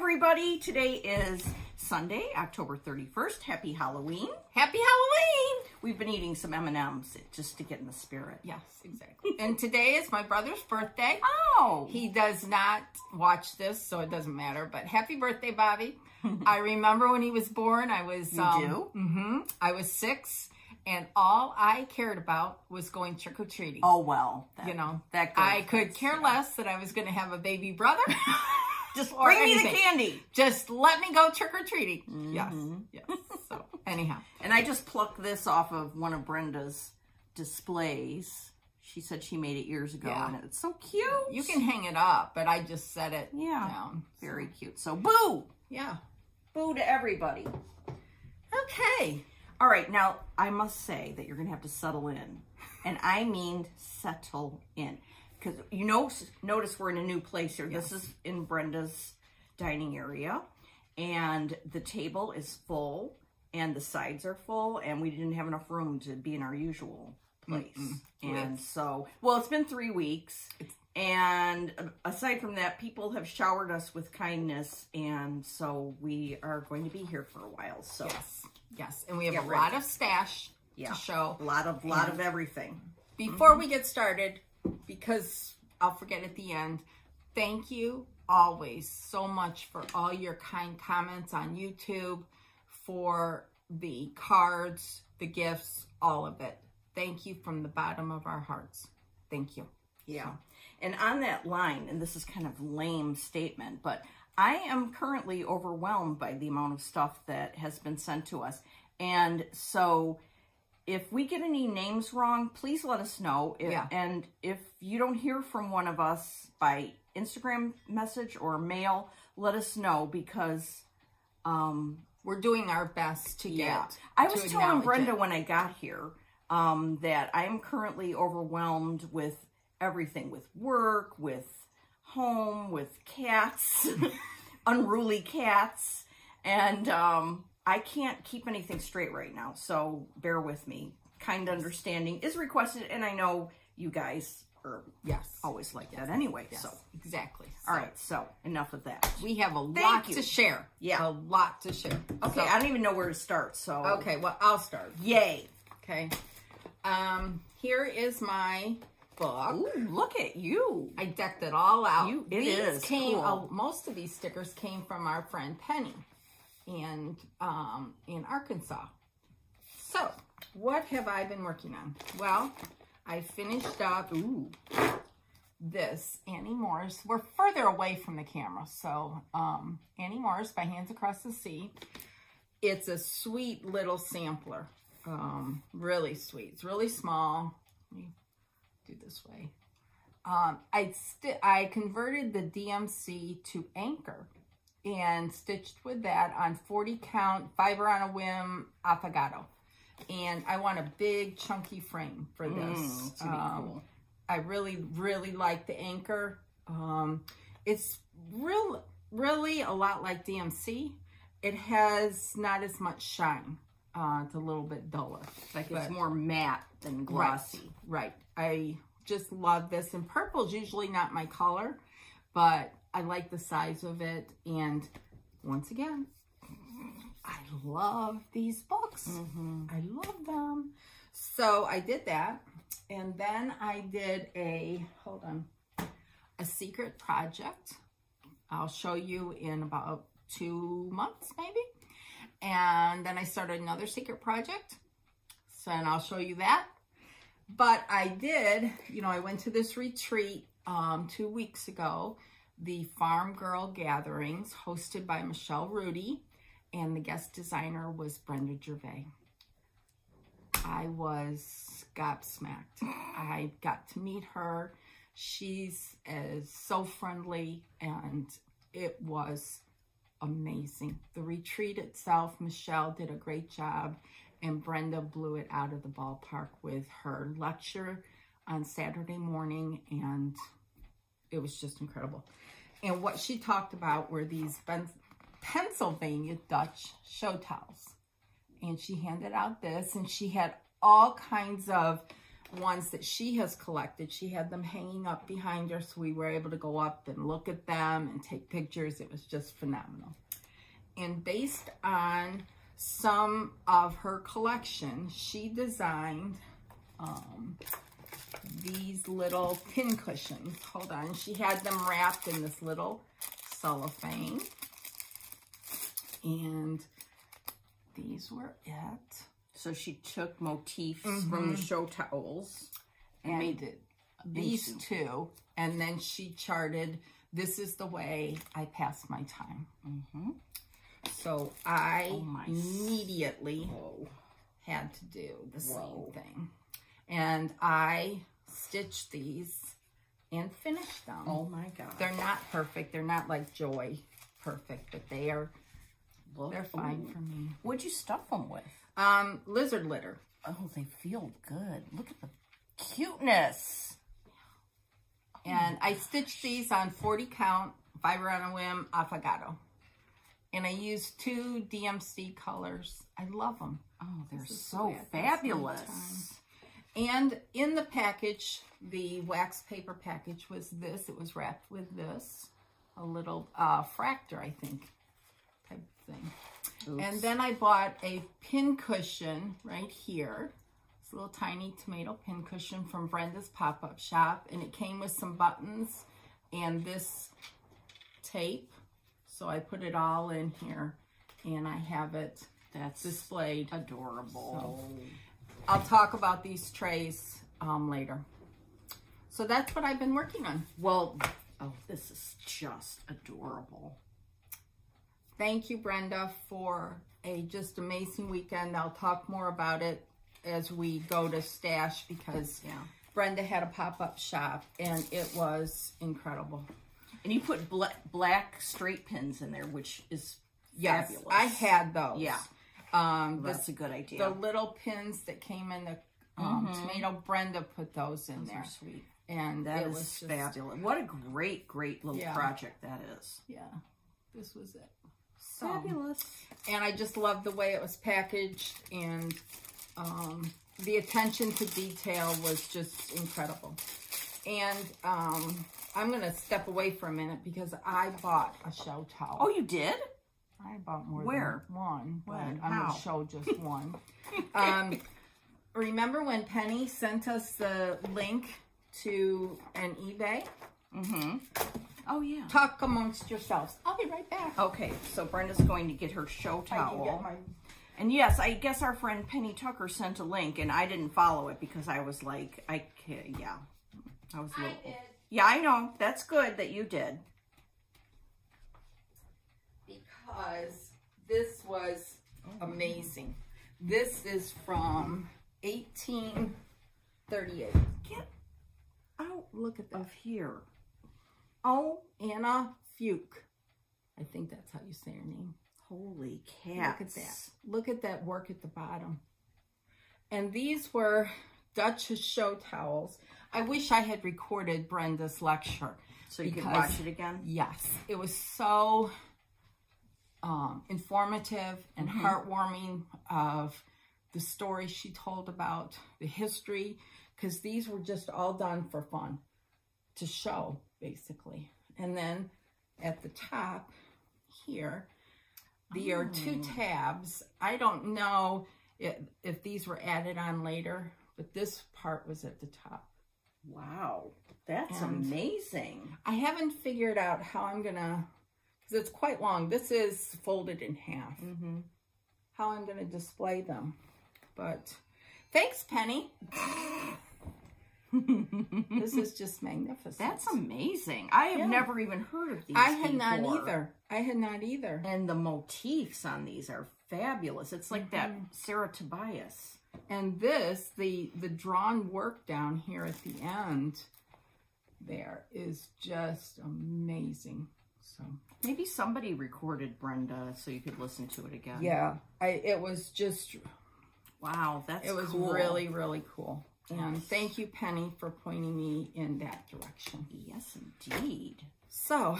everybody. Today is Sunday, October 31st. Happy Halloween. Happy Halloween! We've been eating some M&Ms just to get in the spirit. Yes, exactly. and today is my brother's birthday. Oh! He does not watch this, so it doesn't matter. But happy birthday, Bobby. I remember when he was born, I was... You um, do? Mm-hmm. I was six, and all I cared about was going trick-or-treating. Oh, well. That, you know, that I could care less that I was going to have a baby brother. Just or bring me the candy. Just let me go trick-or-treating. Yes, Mm-hmm. yes. So, anyhow. And I just plucked this off of one of Brenda's displays. She said she made it years ago, Yeah. and it's so cute. You can hang it up, but I just set it Yeah. down. Very cute. So, boo! Yeah. Boo to everybody. Okay. All right, now I must say that you're going to have to settle in. And I mean settle in. Because you know, notice we're in a new place here. This is in Brenda's dining area. And the table is full and the sides are full. And we didn't have enough room to be in our usual place. And so, well, it's been three weeks. And uh, aside from that, people have showered us with kindness. And so we are going to be here for a while. So Yes. Yes. And we have a ready. lot of stash Yeah. to show. a lot of, lot of everything. Before mm-hmm. we get started, because I'll forget at the end, thank you always so much for all your kind comments on YouTube, for the cards, the gifts, all of it. Thank you from the bottom of our hearts. Thank you. Yeah. And on that line, and this is kind of lame statement, but I am currently overwhelmed by the amount of stuff that has been sent to us. And so if we get any names wrong, please let us know. If, Yeah. And if you don't hear from one of us by Instagram message or mail, let us know because um, We're doing our best to get. yeah. I was telling Brenda it. when I got here um, that I am currently overwhelmed with everything with work, with home, with cats, unruly cats. And um, I can't keep anything straight right now. So bear with me. Kind understanding is requested. And I know you guys are Yes. always like that anyway. Yes, So, exactly. all right. So enough of that. We have a lot you. to share. Yeah. A lot to share. Okay. I don't even know where to start. So, Okay, well, I'll start. Yay. Okay. Um, here is my book. Ooh, look at you. I decked it all out. You- it these is came. cool. uh, most of these stickers came from our friend Penny, and um, in Arkansas. So, what have I been working on? Well, I finished up. Ooh, this Annie Moore's. We're further away from the camera, so um, Annie Moore's by Hands Across the Sea. It's a sweet little sampler. Um, really sweet. It's really small. Let me do this way. Um, I I converted the DMC to Anchor and stitched with that on 40 count fiber on a whim affogato. And I want a big chunky frame for this. Mm, gonna be Um, cool. I really, really like the Anchor. Um, it's real, really a lot like DMC. It has not as much shine. Uh, it's a little bit duller. Like But- it's more matte than glossy. Right. I just love this. And purple's usually not my color, but I like the size of it. And once again, I love these books. I love them. So I did that. And then I did a, hold on, a secret project. I'll show you in about two months, maybe. And then I started another secret project. So, and I'll show you that. But I did, you know, I went to this retreat um, two weeks ago, the Farm Girl Gatherings, hosted by Michelle Rudy, and the guest designer was Brenda Gervais. I was gobsmacked. I got to meet her. She's uh, so friendly, and it was amazing. The retreat itself, Michelle did a great job, and Brenda blew it out of the ballpark with her lecture on Saturday morning, and it was just incredible. And what she talked about were these Pennsylvania Dutch show towels. And she handed out this, and she had all kinds of ones that she has collected. She had them hanging up behind her, so we were able to go up and look at them and take pictures. It was just phenomenal. And based on some of her collection, she designed um, these little pin cushions. Hold on. She had them wrapped in this little cellophane. And these were it. So she took motifs from the show towels and, made it These into- two. And then she charted, this is the way I pass my time. Mhm. So I Oh, immediately Whoa. had to do the Whoa. same thing. And I stitched these and finished them. Oh my god. They're not perfect. They're not like Joy perfect, but they are, Look. they're fine Ooh. for me. What'd you stuff them with? Um, lizard litter. Oh, they feel good. Look at the cuteness. And I stitched these on 40 count, fiber on a whim, affogato. And I used two DMC colors. I love them. Oh, they're so way I pass my fabulous. And in the package, the wax paper package was this. It was wrapped with this, a little uh, fraktur, I think, type thing. And then I bought a pin cushion right here. It's a little tiny tomato pin cushion from Brenda's pop-up shop. And it came with some buttons and this tape. So I put it all in here and I have it That's displayed. adorable. I'll talk about these trays um, later. So that's what I've been working on. Well, oh, this is just adorable. Thank you, Brenda, for a just amazing weekend. I'll talk more about it as we go to Stash because Yeah. Brenda had a pop-up shop and it was incredible. And you put bla black straight pins in there, which is Yes, fabulous. I had those. Yeah. Um, the, That's a good idea. the little pins that came in the um, tomato, Brenda put those in Those there. sweet. And That is was just, fabulous. What a great, great little Yeah. project that is. Yeah, this was it. So, Fabulous. and I just loved the way it was packaged and um, the attention to detail was just incredible. And um, I'm going to step away for a minute because I bought a show towel. Oh, you did? I bought more Where? than one, but When? I'm going to show just one. um, remember when Penny sent us the link to an eBay? Mm-hmm. Oh, yeah. Talk amongst yourselves. I'll be right back. Okay, so Brenda's going to get her show I can get towel. my And yes, I guess our friend Penny Tucker sent a link, and I didn't follow it because I was like, I can't, yeah. I was a little. did. Yeah, I know. That's good that you did. Because this was amazing. This is from 1838. Get out Look at that. of here. Oh, Anna Fuke. I think that's how you say her name. holy cats. Look at that. Look at that work at the bottom. And these were Dutch show towels. I wish I had recorded Brenda's lecture. So you can watch it again? Yes, it was so um, informative and heartwarming of the story she told about the history, because these were just all done for fun, to show, basically. And then at the top here, there are two tabs. I don't know if, if these were added on later, but this part was at the top. Wow. That's And- amazing. I haven't figured out how I'm gonna, because it's quite long. This is folded in half. Mm-hmm. How I'm gonna display them, but thanks, Penny. this is just magnificent. That's amazing. I have Yeah. never even heard of these I had not either. I had not either. And the motifs on these are fabulous. It's like that Mm-hmm. Sarah Tobias. And this, the the drawn work down here at the end, there is just amazing. So Maybe somebody recorded Brenda so you could listen to it again. yeah, I it was just Wow, that's It was cool. really, really cool. And thank you, Penny, for pointing me in that direction. Yes, indeed. So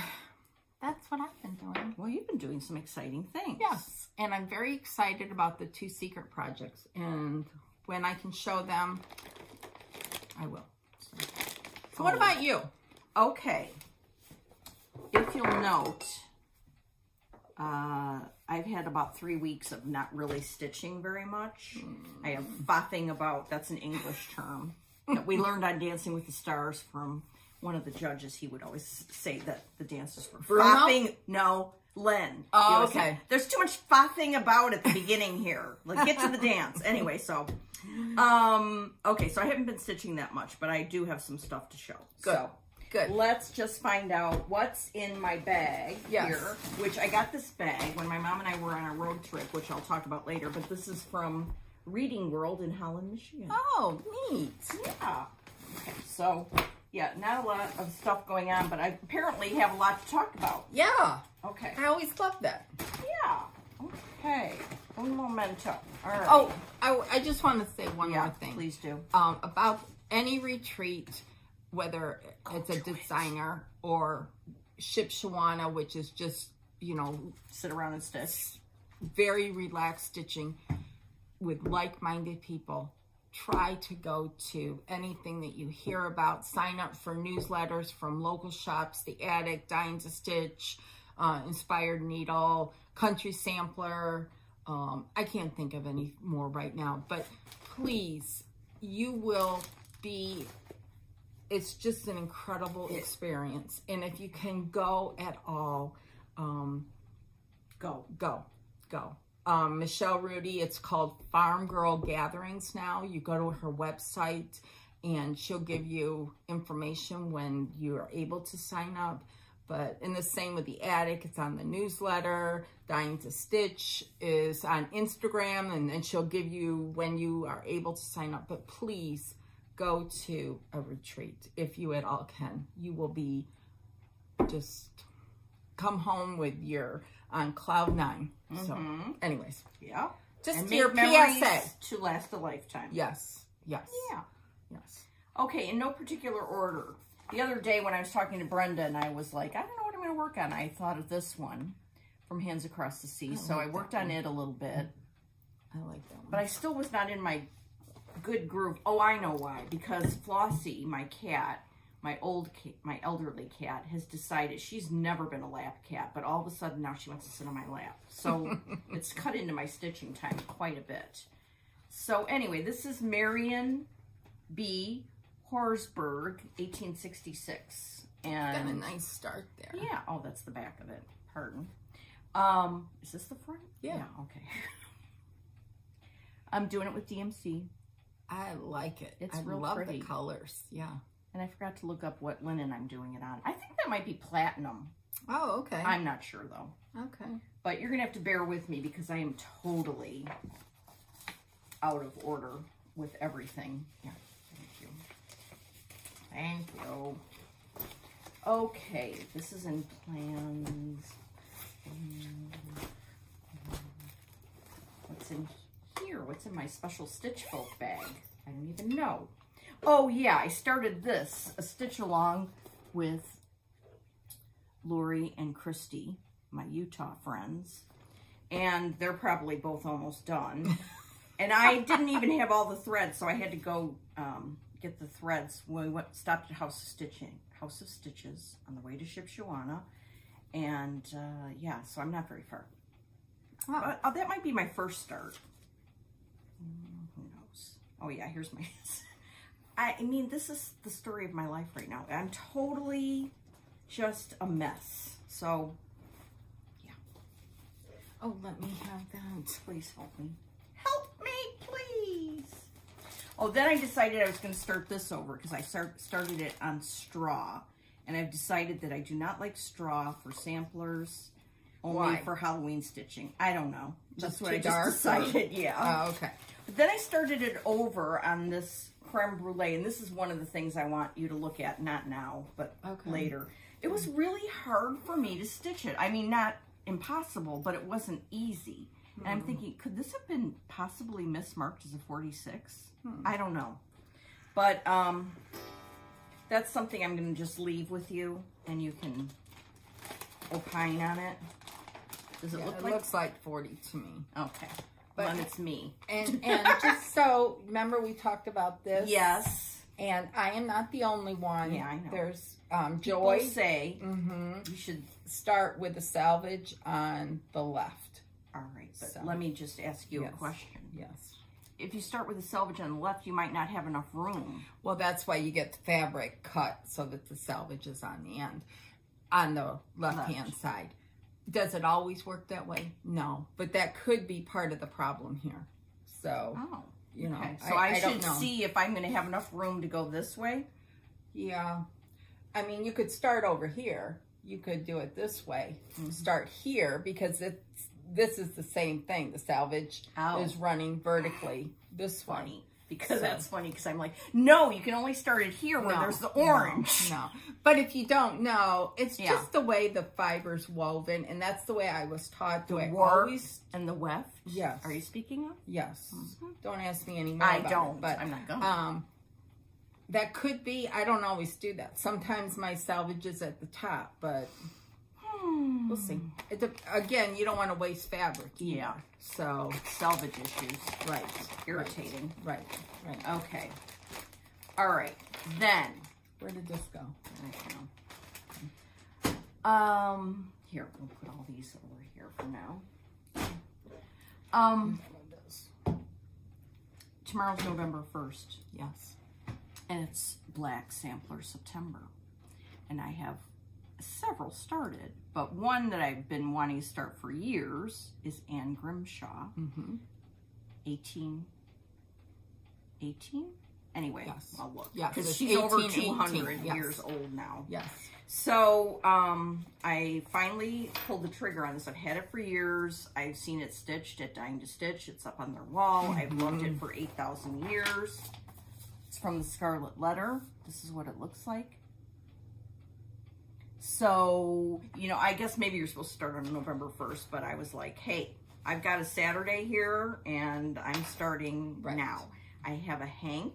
that's what I've been doing. Well, you've been doing some exciting things. Yes. And I'm very excited about the two secret projects. And when I can show them, I will. So, so what oh. about you? Okay. If you'll note, uh, I've had about three weeks of not really stitching very much. I am bopping about, that's an English term that we learned on Dancing with the Stars from one of the judges. He would always say that the dances were Bruno? bopping. No, Len. Oh, okay. said, There's too much bopping about at the beginning here. Like, get to the dance. Anyway, so, um, okay, so I haven't been stitching that much, but I do have some stuff to show. Good. So, Good. Let's just find out what's in my bag Yes. here, which I got this bag when my mom and I were on a road trip, which I'll talk about later, but this is from Reading World in Holland, Michigan. Oh, neat. Yeah. Okay, so, yeah, not a lot of stuff going on, but I apparently have a lot to talk about. Yeah. Okay. I always love that. Yeah. Okay. Un momento. All right. Oh, I, I just want to say one yeah, more thing. please do. um, about any retreat, whether it's a designer or Shipshewana, which is just, you know, Sit around and stitch. very relaxed stitching with like-minded people. Try to go to anything that you hear about. Sign up for newsletters from local shops, The Attic, Dying to Stitch, uh, Inspired Needle, Country Sampler. Um, I can't think of any more right now, but please, you will be it's just an incredible experience. And if you can go at all, um, Go. go, go. Um, Michelle Rudy, it's called Farm Girl Gatherings now. You go to her website and she'll give you information when you are able to sign up. But in the same with the attic, it's on the newsletter. Dying to Stitch is on Instagram, and then she'll give you when you are able to sign up. But please go to a retreat if you at all can. You will be just come home with your on cloud 9 So, mm-hmm. anyways, Yeah. just And your PSA. to last a lifetime. Yes, yes, Yeah. yes. Okay, in no particular order. The other day when I was talking to Brenda and I was like, I don't know what I'm going to work on, I thought of this one from Hands Across the Sea. so I worked on it a little bit, I like that one. but I still was not in my good groove. Oh, I know why. Because Flossie, my cat, my old, ca- my elderly cat, has decided she's never been a lap cat, but all of a sudden now she wants to sit on my lap. So it's cut into my stitching time quite a bit. So anyway, this is Marion B. Horsberg, 1866. Got a nice start there. yeah, oh, that's the back of it. Pardon. Um, is this the front? Yeah. okay. I'm doing it with DMC, I like it. It's I real love pretty. the colors. Yeah. and I forgot to look up what linen I'm doing it on. I think that might be platinum. Oh, okay. I'm not sure though. okay. But you're gonna have to bear with me because I am totally out of order with everything. Yeah, thank you. Thank you. Okay, this is in plans. Mm. What's in here? What's in my special stitch folk bag? I don't even know. Oh yeah, I started this, a stitch along with Lori and Christy, my Utah friends. And they're probably both almost done. and I didn't even have all the threads, so I had to go um, get the threads when we went, stopped at House of Stitching, House of Stitches on the way to Shipshewana. And uh, yeah, so I'm not very far. Uh, oh, that might be my first start. Oh yeah, here's my. I, I mean, this is the story of my life right now. I'm totally just a mess. So yeah. oh, let me have that. please help me. Help me, please. Oh, then I decided I was going to start this over because I start, started it on straw. And I've decided that I do not like straw for samplers, only Why? for Halloween stitching. I don't know. That's Just what I too just dark, or- decided. Yeah. Oh, okay. But then I started it over on this creme brulee, and this is one of the things I want you to look at, not now, but Okay. later. It was really hard for me to stitch it. I mean, not impossible, but it wasn't easy. And I'm thinking, could this have been possibly mismarked as a 46? I don't know. But um, that's something I'm going to just leave with you, and you can opine on it. Does it Yeah, look it like? looks like 40 to me. okay. But- it's me. And and just so remember we talked about this. Yes. And I am not the only one. Yeah, I know. There's um, People Joy. say hmm you should. Start with the salvage on the left. All right, but So- let me just ask you Yes. a question. Yes. If you start with the salvage on the left, you might not have enough room. Well, that's why you get the fabric cut so that the salvage is on the end, on the left-hand side. Does it always work that way? No, but that could be part of the problem here. So, Oh, you know, okay. So I, don't should know. see if I'm going to have enough room to go this way. Yeah. I mean, you could start over here. You could do it this way. Mm-hmm. Start here because it's this is the same thing. The salvage Oh. is running vertically this way. Because So- that's funny because I'm like, no, you can only start it here where No, there's the orange. No, But if you don't know, it's Yeah. just the way the fiber's woven, and that's the way I was taught. Do The I warp always? and the weft. Yes. Are you speaking of? Yes. Don't ask me anymore. I about don't. It, but I'm not going. um, that could be. I don't always do that. Sometimes my salvage is at the top, but we'll see. It, de- again, you don't want to waste fabric. Yeah. So Salvage issues. right, Irritating. right, right. Okay. All right. Then. Where did this go? I don't know. Um, here, we'll put all these over here for now. Um, tomorrow's November 1st, Yes. and it's Black Sampler September. And I have several started, but one that I've been wanting to start for years is Anne Grimshaw, Mm-hmm. 18, 18? Anyway, Yes. I'll look. Because it's she's over 18, 200 yes. years old now. Yes. So, um, I finally pulled the trigger on this. I've had it for years. I've seen it stitched at Dying to Stitch. It's up on their wall. I've loved it for 8,000 years. It's from the Scarlet Letter. This is what it looks like. So, you know, I guess maybe you're supposed to start on November 1st, but I was like, hey, I've got a Saturday here and I'm starting Right. now. I have a Hank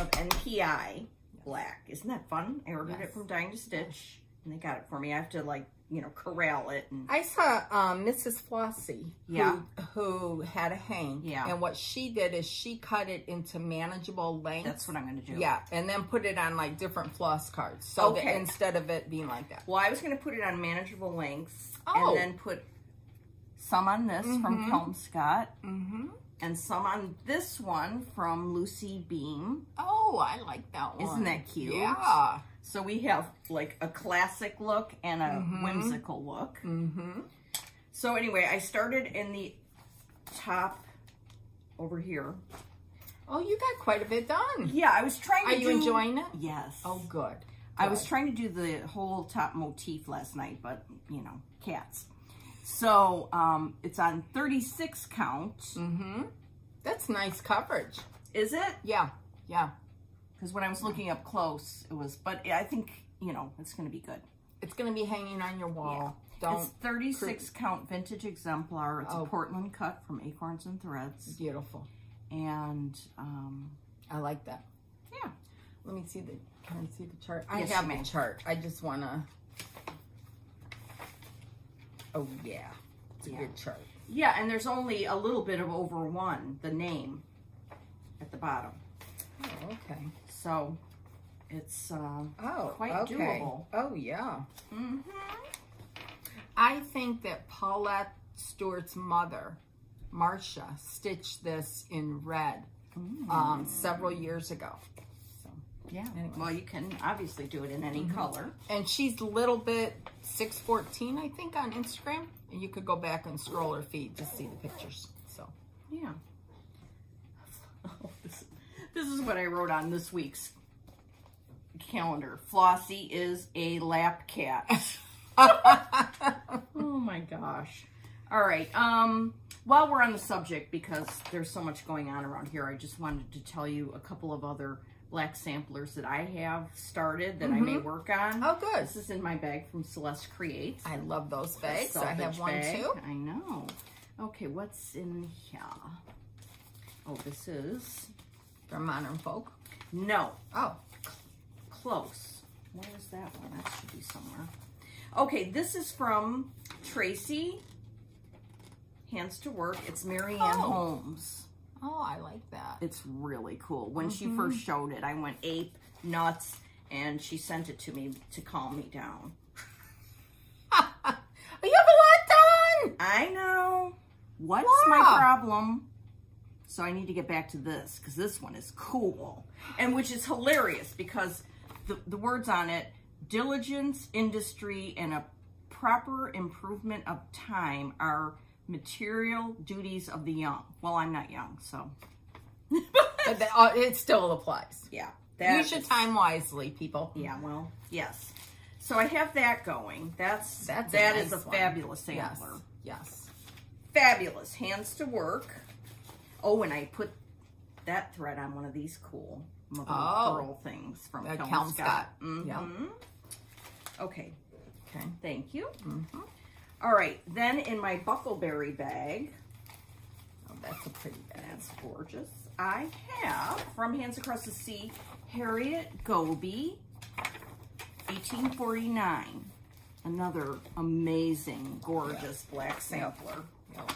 of NPI black. Isn't that fun? I ordered it from Dying to Stitch and they got it for me. I have to like, you know, corral it and I saw um, Mrs. Flossie, Yeah. who, who had a hang. Yeah. And what she did is she cut it into manageable lengths. that's what I'm going to do. Yeah, and then put it on like different floss cards. So that instead of it being like that. Well, I was going to put it on manageable lengths Oh. and then put some on this from Mhm. Kelmscott Mm-hmm. and some on this one from Lucy Beam. Oh, I like that one. Isn't that cute? Yeah. So we have like a classic look and a Mhm. whimsical look. Mm-hmm. So anyway, I started in the top over here. Oh, you got quite a bit done. Yeah, I was trying to Are you enjoying it? Yes. Oh, good. I was trying to do the whole top motif last night, but you know, cats. So um, it's on 36 count. Mm-hmm. That's nice coverage. Is it? Yeah. Yeah. Because when I was looking up close, it was. But I think you know it's going to be good. It's going to be hanging on your wall. Don't. it's 36 count vintage exemplar. It's Oh. a Portland cut from Acorns and Threads, Beautiful. and um, I like that. yeah. Let me see the. Can I see the chart? I Yes, have the chart. I just want to. Oh yeah, it's a Yeah. good chart. Yeah, and there's only a little bit of over one, the name at the bottom. Oh, okay. So it's uh, Oh, Quite okay. doable. Oh yeah. mm-hmm. I think that Paulette Stewart's mother, Marcia, stitched this in red um, several years ago. So, yeah. Anyways. Well, you can obviously do it in any Mm-hmm. color. and she's a little bit six fourteen, I think, on Instagram. And you could go back and scroll her feed to see the pictures. So. Yeah. This, is what I wrote on this week's calendar. Flossie is a lap cat. oh my gosh. All right. Um, while we're on the subject, because there's so much going on around here, I just wanted to tell you a couple of other black samplers that I have started that I may work on. Oh, good. This is in my bag from Celeste Creates. I love those bags. I have one bag. too. I know. Okay, what's in here? Oh, this is From Modern Folk. no Oh, close. What is that one? That should be somewhere. Okay, this is from Tracy. Hands to work. It's Marianne Oh. Holmes. Oh, I like that. It's really cool. When she mm-hmm. first showed it, I went ape nuts and she sent it to me to calm me down. you have a lot done. I know. What's Wow. my problem? So I need to get back to this because this one is cool. And which is hilarious because the, the words on it, diligence, industry, and a proper improvement of time are material duties of the young. Well, I'm not young, so that- uh, it still applies. yeah. Use your is- time wisely, people. Yeah, well, yes. So I have that going. That's That's a that is nice a one. fabulous Yes. sampler. Yes. Fabulous. Hands to work. Oh, and I put that thread on one of these cool little Oh. pearl things from Kelmscott. Scott. Mhm. Yeah. Okay, Okay. thank you. Mm-hmm. All right, then in my buckleberry bag, Oh, that's a pretty bag. that's gorgeous. I have from Hands Across the Sea, Harriet Goby, 1849. Another amazing, gorgeous black sampler. Yep.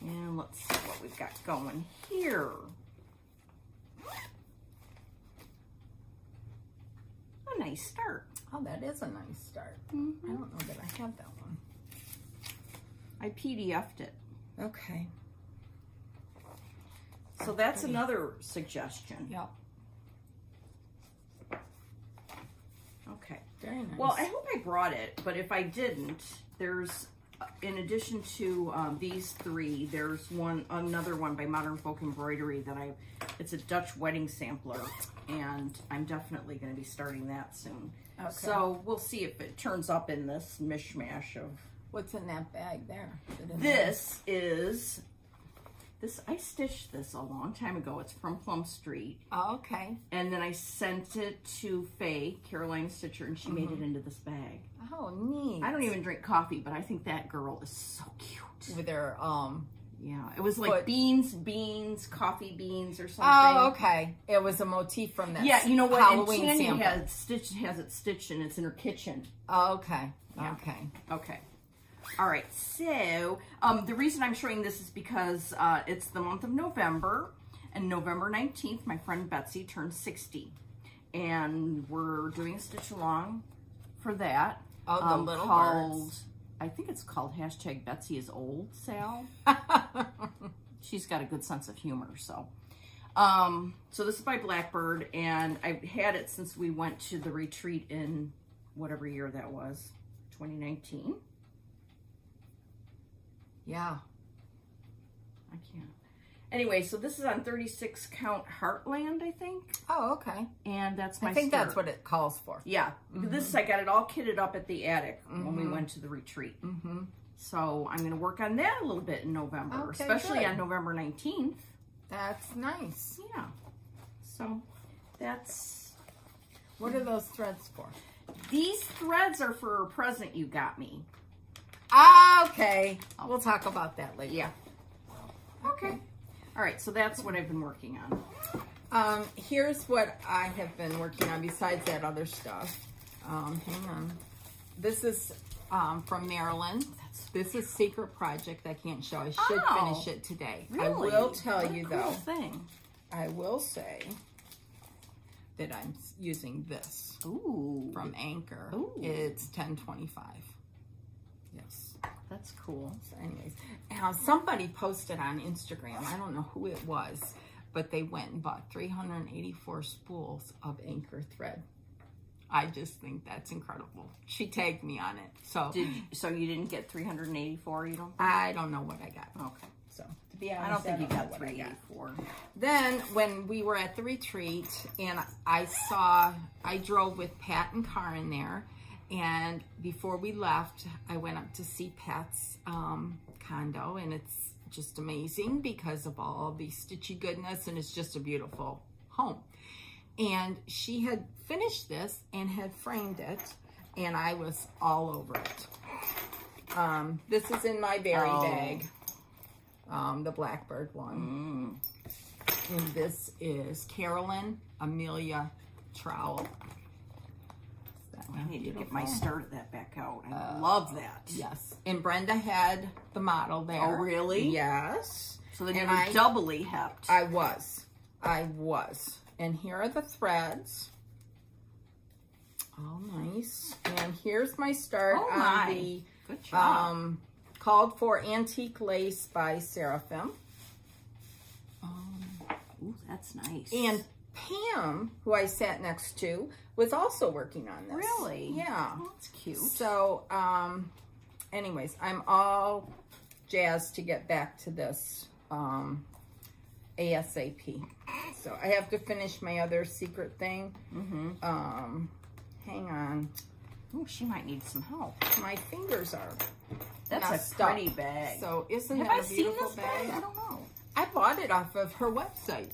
And let's see what we've got going here. A nice start. Oh, that is a nice start. Mm-hmm. I don't know that I have that one. I PDF'd it. Okay. So that's another suggestion. Yep. Okay. Very nice. Well, I hope I brought it, but if I didn't, there's, in addition to um, these three, there's one, another one by Modern Folk Embroidery that I, it's a Dutch wedding sampler, and I'm definitely going to be starting that soon. Okay. So we'll see if it turns up in this mishmash of. What's in that bag there? Is it in there? This is, this, I stitched this a long time ago. It's from Plum Street. Oh, okay. And then I sent it to Faye, Caroline Stitcher, and she made it into this bag. Oh, neat. I don't even drink coffee, but I think that girl is so cute. With their um. Yeah, it was like But- beans, beans, coffee beans, or something. Oh, okay. It was a motif from that. Yeah, you know what? Halloween and sample. has stitched has it stitched, and it's in her kitchen. Oh, okay. Yeah. Okay. Okay. All right. So um, the reason I'm showing this is because uh, it's the month of November, and November 19th, my friend Betsy turned 60, and we're doing a stitch along for that. Oh, the um, little called, birds. I think it's called hashtag Betsy is old, Sal. She's got a good sense of humor, so. Um, so this is by Blackbird, and I've had it since we went to the retreat in whatever year that was, 2019. Yeah. I can't. Anyway, so this is on 36 count Heartland, I think, Oh, okay. and that's my I think start. that's what it calls for. Yeah, this I got it all kitted up at the attic when we went to the retreat. Mm-hmm. So I'm going to work on that a little bit in November, Okay, especially good. on November 19th. That's nice. Yeah. So that's What are those threads for? these threads are for a present you got me. Okay. We'll talk about that later. Yeah. Okay. All right, so that's what I've been working on. Um, here's what I have been working on besides that other stuff. Um, hang on. This is um, from Maryland. This is Secret Project. I can't show. I should Oh, finish it today. Really? I will tell What you cool though. thing. I will say that I'm using this Ooh, from Anchor. Ooh. It's 1025. That's cool. So anyways, now somebody posted on Instagram. I don't know who it was, but they went and bought 384 spools of Anchor thread. I just think that's incredible. She tagged me on it, so Did you, so you didn't get 384? You don't? I don't know what I got. Okay. So to be honest, I don't think you know got what I got. 384. Then when we were at the retreat and I saw, I drove with Pat and Karen there. And before we left, I went up to see Pat's um, condo and it's just amazing because of all the stitchy goodness and it's just a beautiful home. And she had finished this and had framed it and I was all over it. Um, this is in my berry Oh. bag, um, the Blackbird one. Mm. And this is Carolyn Amelia Trowell. I need to get my start of that back out. I love that. Yes. And Brenda had the model there. Oh, really? Yes. So then And you're I- doubly hepped. I was. I was. And here are the threads. All nice. And here's my start Oh on my. the Good job. um, called for Antique Lace by Seraphim. Ooh, that's nice. And Pam, who I sat next to, was also working on this. really? Yeah. Oh, that's cute. So, um, anyways, I'm all jazzed to get back to this um, ASAP. So I have to finish my other secret thing. Mm-hmm. Um, hang on. Oh, she might need some help. My fingers are That's a pretty bag. So isn't Have that I a seen beautiful this bag? bag? I don't know. I bought it off of her website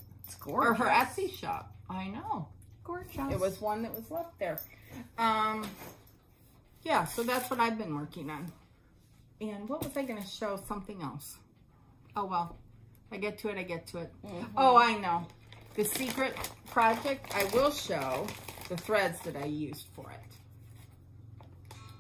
or gorgeous. her Etsy shop. I know. Gorgeous. It was one that was left there. Um, yeah, so that's what I've been working on. And what was I going to show? Something else. Oh, well. I get to it, I get to it. Oh, I know. The secret project, I will show the threads that I used for it.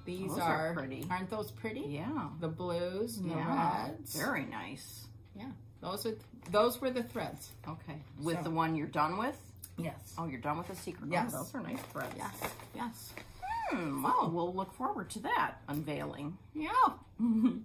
These Those are, are pretty. Aren't those pretty? Yeah. The blues and Yeah. the reds. Very nice. Yeah, those are those were the threads. Okay. With So- the one you're done with? Yes. Oh, you're done with the secret. Yes. Oh, those are nice threads. Yes. Yes. Hmm, well, we'll look forward to that unveiling. Yeah.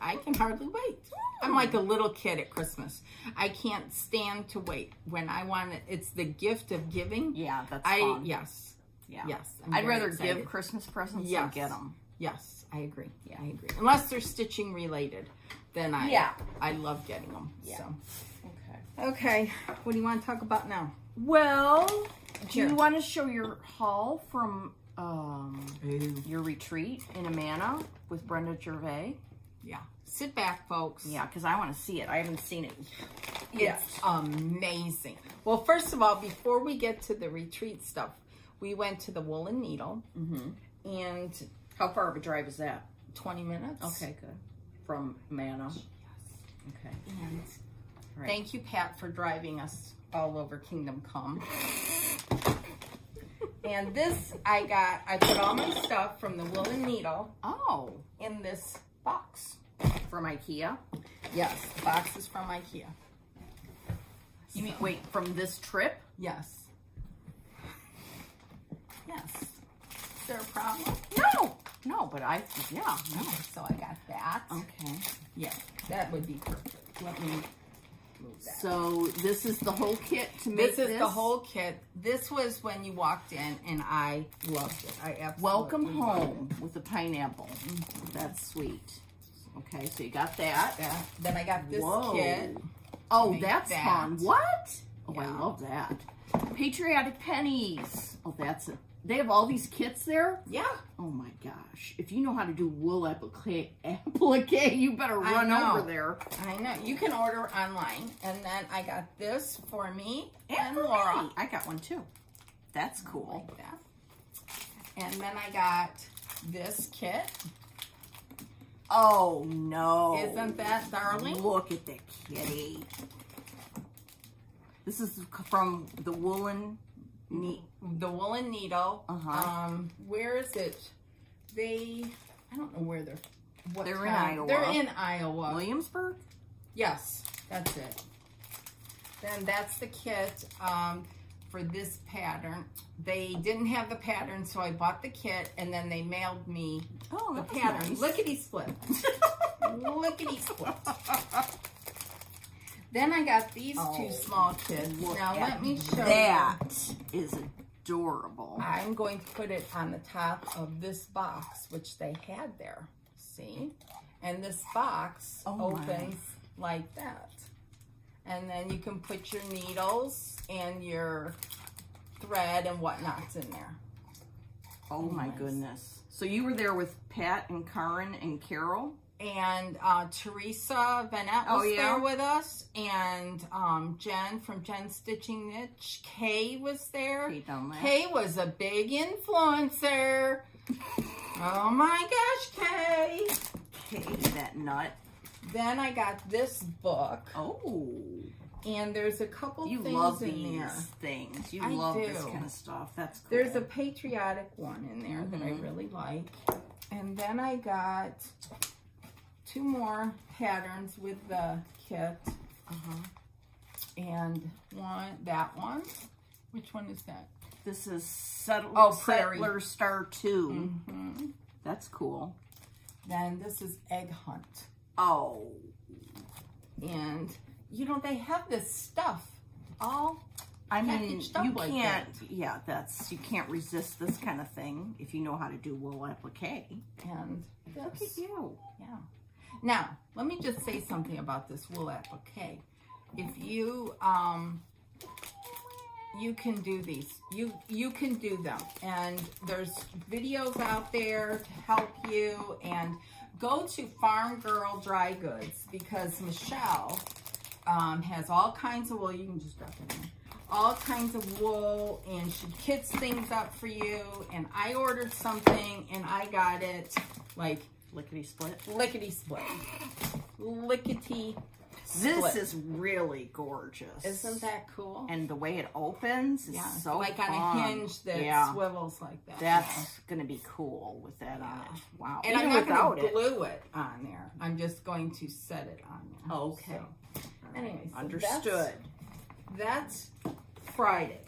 I can hardly wait. I'm like a little kid at Christmas. I can't stand to wait. When I want it, it's the gift of giving. Yeah, that's I fun. yes, Yeah. yes. I'm I'd rather excited. give Christmas presents Yes. than get them. Yes, I agree. Yeah. I agree. Unless they're stitching related, then I Yeah. I love getting them. Yeah. So Okay. okay, what do you want to talk about now? Well, do you want to show your haul from um, your retreat in Amana with Brenda Gervais? Yeah. Sit back, folks. Yeah, because I want to see it. I haven't seen it. It's amazing. Well, first of all, before we get to the retreat stuff, we went to the Woolen Needle Mm-hmm. and How far of a drive is that? 20 minutes. Okay, good. From Mano. Yes. Okay. And Right. thank you, Pat, for driving us all over Kingdom Come. and this, I got, I put all my stuff from the Woolen Needle Oh, in this box. from IKEA. Yes, the box is from Ikea. You mean wait from this trip? Yes. Yes. Is there a problem? No, no, but I yeah. No. So I got that. Okay. Yeah, that would be perfect. Let me move that. So this is the whole kit to make This is the whole kit. This was when you walked in, and I loved it. I absolutely Welcome home with the pineapple. That's sweet. Okay, so you got that. it. Yeah. Then I got this Whoa. kit. Oh, that's that. fun. What? Oh, I love that. Patriotic pennies. Oh, that's it. They have all these kits there. Yeah. Oh my gosh! If you know how to do wool applique, applique you better run over there. I know. You can order online. And then I got this for me and, for Laura. me. I got one too. That's cool. Like that. And then I got this kit. Oh no! Isn't that darling? Look at the kitty. This is from the woolen meat. The woolen needle. Uh-huh. Um, where is it? They, I don't know where they're. What They're in. Iowa. They're in Iowa. Williamsburg. Yes, that's it. Then that's the kit um, for this pattern. They didn't have the pattern, so I bought the kit, and then they mailed me Oh, the pattern. nice. Lickety split. Lickety split. Then I got these two Oh, small kits. Now let me show you. That is adorable. I'm going to put it on the top of this box, which they had there. See? And this box Oh, my. opens like that. And then you can put your needles and your thread and whatnots in there. Oh my Nice. goodness. So you were there with Pat and Karen and Carol? And uh, Teresa Vanette Oh, was yeah? there with us. And um, Jen from Jen Stitching Niche. Kay was there. Kay. Kay was a big influencer. oh my gosh, Kay. Okay, that nut. Then I got this book, Oh, and there's a couple you things love in these there. things. You I love this do. kind of stuff. That's cool. There's a patriotic one in there that I Mhm. really like. And then I got two more patterns with the kit. And one, that one. Which one is that? This is Settle, Oh, Prairie. Settler Star 2. Mm-hmm. That's cool. Then this is Egg Hunt. Oh, And, you know, they have this stuff all I mean, you like can't, yeah, that's, you can't resist this kind of thing if you know how to do wool applique. and Look at you. Yeah. Now, let me just say something about this wool applique. If you, um, you can do these. You you can do them. And there's videos out there to help you. And go to Farm Girl Dry Goods because Michelle um, has all kinds of wool. You can just drop it in. All kinds of wool, and she kits things up for you. And I ordered something, and I got it like Lickety split. lickety split. Lickety. This Split. is really gorgeous. Isn't that cool? And the way it opens is yeah, so like on a hinge that yeah. swivels like that. That's gonna be cool with that on it. Wow. and Even I'm not going to it. glue it on there. I'm just going to set it on there. Okay. So, anyway, so Understood. That's, that's Friday.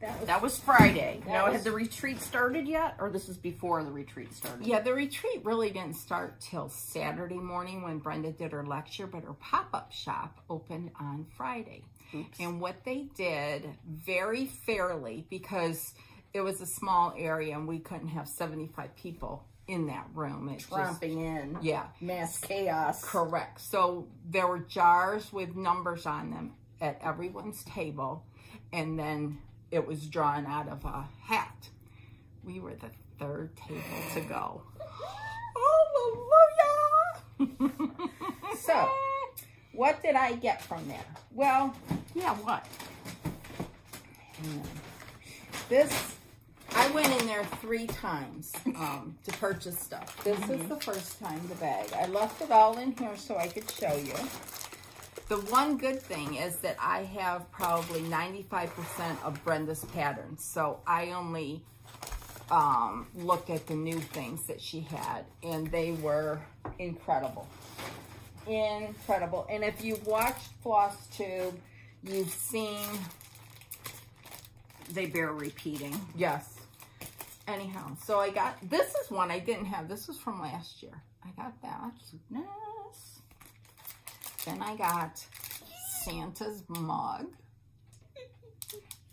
That was That was Friday. That now, was- had the retreat started yet? Or this is before the retreat started? Yeah, the retreat really didn't start till Saturday morning when Brenda did her lecture, but her pop-up shop opened on Friday. Oops. And what they did very fairly, because it was a small area and we couldn't have 75 people in that room. It just, Tromping in. yeah, Mass chaos. correct. So there were jars with numbers on them at everyone's table, and then it was drawn out of a hat. We were the third table to go. Hallelujah! so, what did I get from there? Well, Yeah, what? this I went in there three times um, to purchase stuff. This is the first time the bag. I left it all in here so I could show you. The one good thing is that I have probably 95% of Brenda's patterns. So I only um, looked at the new things that she had and they were incredible. Incredible. And if you've watched Floss Tube, you've seen They bear repeating. Yes. Anyhow, so I got, this is one I didn't have. This was from last year. I got that. Nice. Then I got Santa's mug.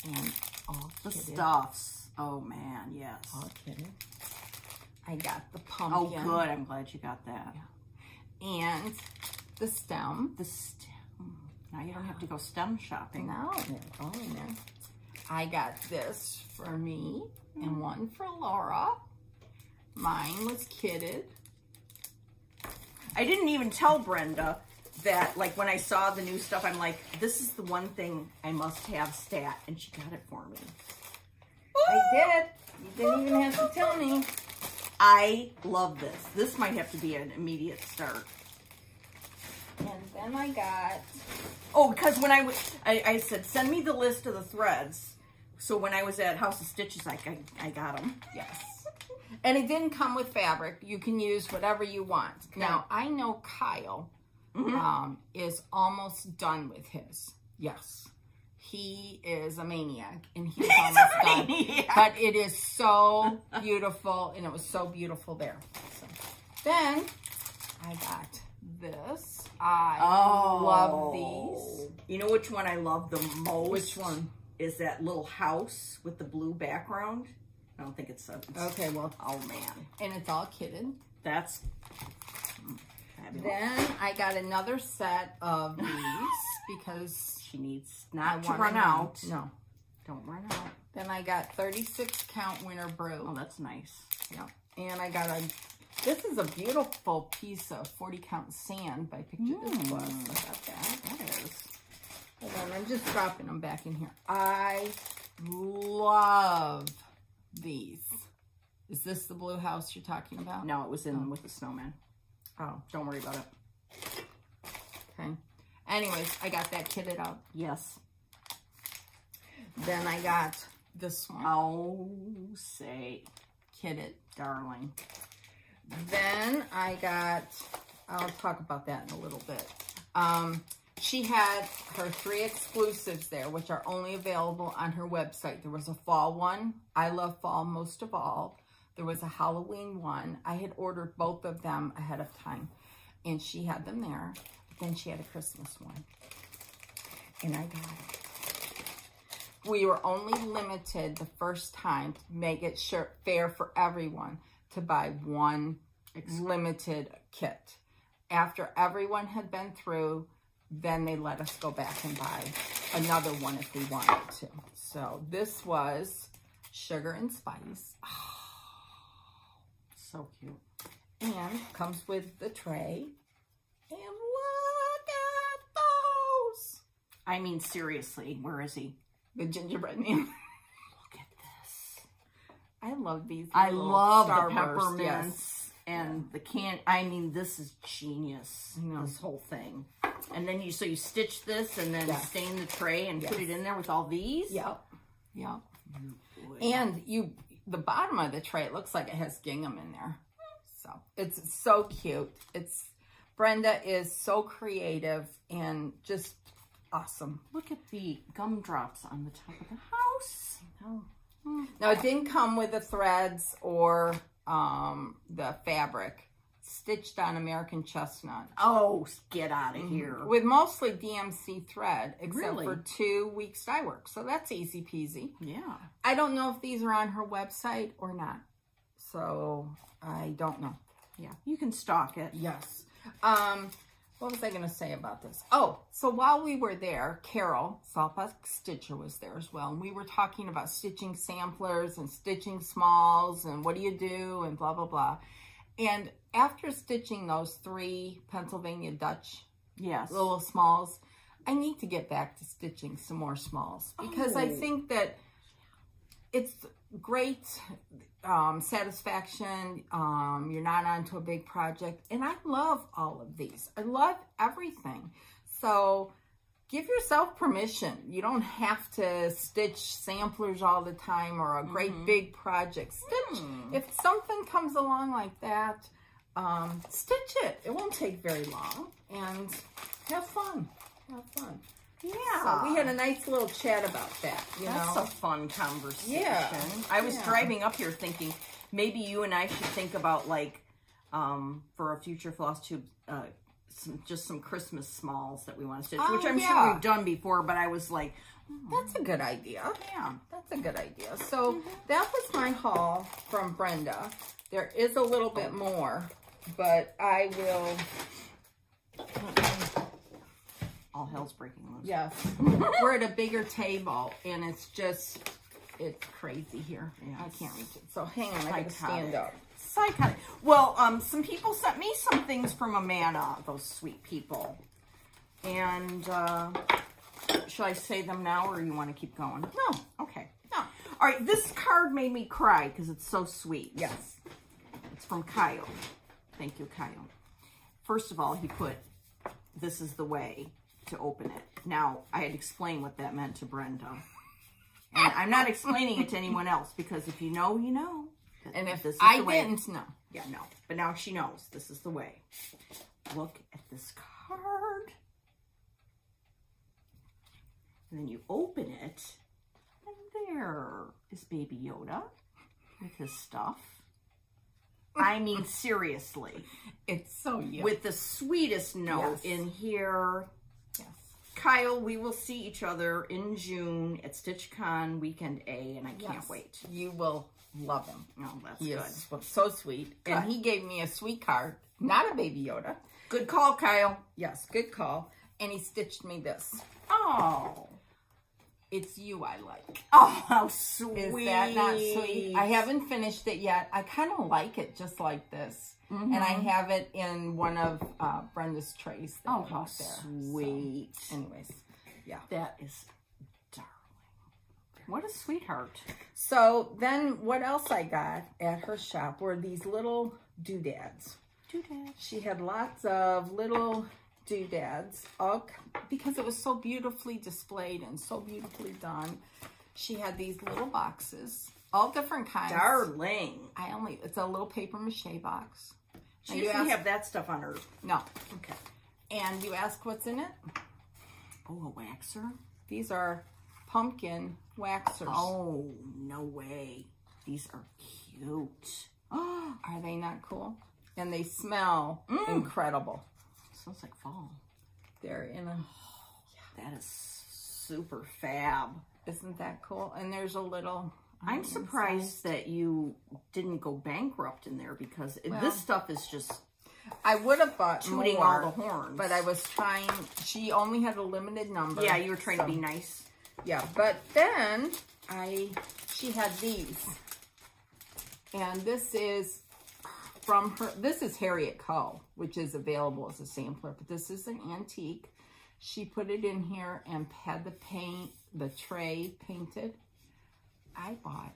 And all The kitted. stuffs. Oh, man, yes. All kitted. I got the oh, pumpkin. Oh, good. I'm glad you got that. Yeah. And the stem. The stem. Now you don't have to go stem shopping. No, oh, in there. I got this for me and one for Laura. Mine was kitted. I didn't even tell Brenda that, like, when I saw the new stuff, I'm like, this is the one thing I must have stat. And she got it for me. I did. You didn't even have to tell me. I love this. This might have to be an immediate start. And then I got, Oh, because when I was, I said, send me the list of the threads. So when I was at House of Stitches, like, I, I got them. yes. And it didn't come with fabric. You can use whatever you want. Now, I know Kyle um, is almost done with his. Yes. He is a maniac and he's almost done. maniac. But it is so beautiful and it was so beautiful there. So, then I got this. I Oh. love these. You know which one I love the most? Which one? Is that little house with the blue background? I don't think it's a. it's- Okay, well, Oh, man. and it's all kitted. That's. Then I got another set of these because She needs not to run out. No. Don't run out. Then I got 36 count winter brew. Oh, that's nice. Yeah. And I got a, this is a beautiful piece of 40 count sand by Picture This Was. I got that. That is. Hold on, I'm just dropping them back in here. I love these. Is this the blue house you're talking about? No, it was in oh. with the snowman. Oh, Don't worry about it. okay. Anyways, I got that kitted out. Yes. Then I got this one Oh, say, kitted. darling. Then I got, I'll talk about that in a little bit. Um, she had her three exclusives there, which are only available on her website. There was a fall one. I love fall most of all. There was a Halloween one. I had ordered both of them ahead of time, and she had them there. But Then she had a Christmas one, and I got it. We were only limited the first time to make it sure, fair for everyone to buy one limited kit. After everyone had been through, then they let us go back and buy another one if we wanted to. So this was sugar and spice. Ah. So cute. And comes with the tray. And look at those. I mean, seriously, where is he? The gingerbread man. Look at this. I love these. I love the peppermints yes. and the can. I mean, this is genius. know. This whole thing. And then you, so you stitch this and then Yes. stain the tray and put it in there with all these. Yep. Yep. And you, the bottom of the tray, it looks like it has gingham in there. So it's so cute. It's Brenda is so creative and just awesome. Look at the gumdrops on the top of the house. Oh. Now it didn't come with the threads or um, the fabric. Stitched on American chestnut. Oh, get out of here. With mostly DMC thread, except Really? for two weeks dye work. So that's easy peasy. Yeah. I don't know if these are on her website or not. So I don't know. Yeah. You can stock it. Yes. Um, what was I going to say about this? Oh, so while we were there, Carol, Saltbox Stitcher was there as well. And we were talking about stitching samplers and stitching smalls and what do you do and blah, blah, blah. And after stitching those three Pennsylvania Dutch Yes. little smalls, I need to get back to stitching some more smalls because I Oh. think that it's great um, satisfaction. Um, you're not onto a big project. And I love all of these. I love everything. So give yourself permission. You don't have to stitch samplers all the time or a great big project. Stitch. If something comes along like that, um, stitch it. It won't take very long. And have fun. Have fun. yeah. So we had a nice little chat about that, you That's know. a fun conversation. Yeah, I was yeah. driving up here thinking maybe you and I should think about like um for a future floss tube uh some just some Christmas smalls that we want to stitch, which Oh, I'm yeah. sure we've done before, but I was like, That's a good idea. yeah. That's a good idea. So that was my haul from Brenda. There is a little bit more, but I will, All hell's breaking loose. yes. We're at a bigger table and it's just, it's crazy here. I can't reach it. So hang on, I gotta stand Psychotic. up. Psychotic. Well, um, some people sent me some things from Amana, those sweet people. And uh, should I say them now or you want to keep going? No. Okay. No. All right, this card made me cry because it's so sweet. Yes. It's from Kyle. Thank you, Kyle. First of all, he put, this is the way to open it. Now, I had explained what that meant to Brenda. And I'm not explaining it to anyone else because if you know, you know. And if this is I the way- didn't know, Yeah, no. But now she knows this is the way. Look at this card. And then you open it. And there is Baby Yoda with his stuff. I mean, seriously. it's so you. With the sweetest note Yes. in here. yes. Kyle, we will see each other in June at StitchCon Weekend A, and I can't Yes. wait. You will love him. Oh, that's He good. is so sweet. And he gave me a sweet card, not a baby Yoda. Good call, Kyle. Yes, good call. And he stitched me this. Oh. It's you I like. Oh, how sweet. Is that not sweet? I haven't finished it yet. I kind of like it just like this. And I have it in one of uh, Brenda's trays. Oh, how there. So, sweet. anyways, yeah. That is darling. What a sweetheart. So then what else I got at her shop were these little doodads. Doodad. She had lots of little doodads, all because it was so beautifully displayed and so beautifully done. She had these little boxes, all different kinds. Darling. I only, it's a little paper mache box. She And you doesn't ask- have that stuff on her. No. Okay. And you ask what's in it? Oh, a waxer? These are pumpkin waxers. Oh, no way. These are cute. Oh, Are they not cool? And they smell Mm. incredible. Smells like fall. They're in a, That is super fab. isn't that cool? And there's a little. I'm surprised that you didn't go bankrupt in there because Well, this stuff is just. I would have bought tooting more, all the horns. but I was trying. She only had a limited number. yeah, you were trying so- to be nice. Yeah, but then I she had these. And this is from her this is Harriet Coe, which is available as a sampler, but this is an antique. She put it in here and had the paint, the tray painted. I bought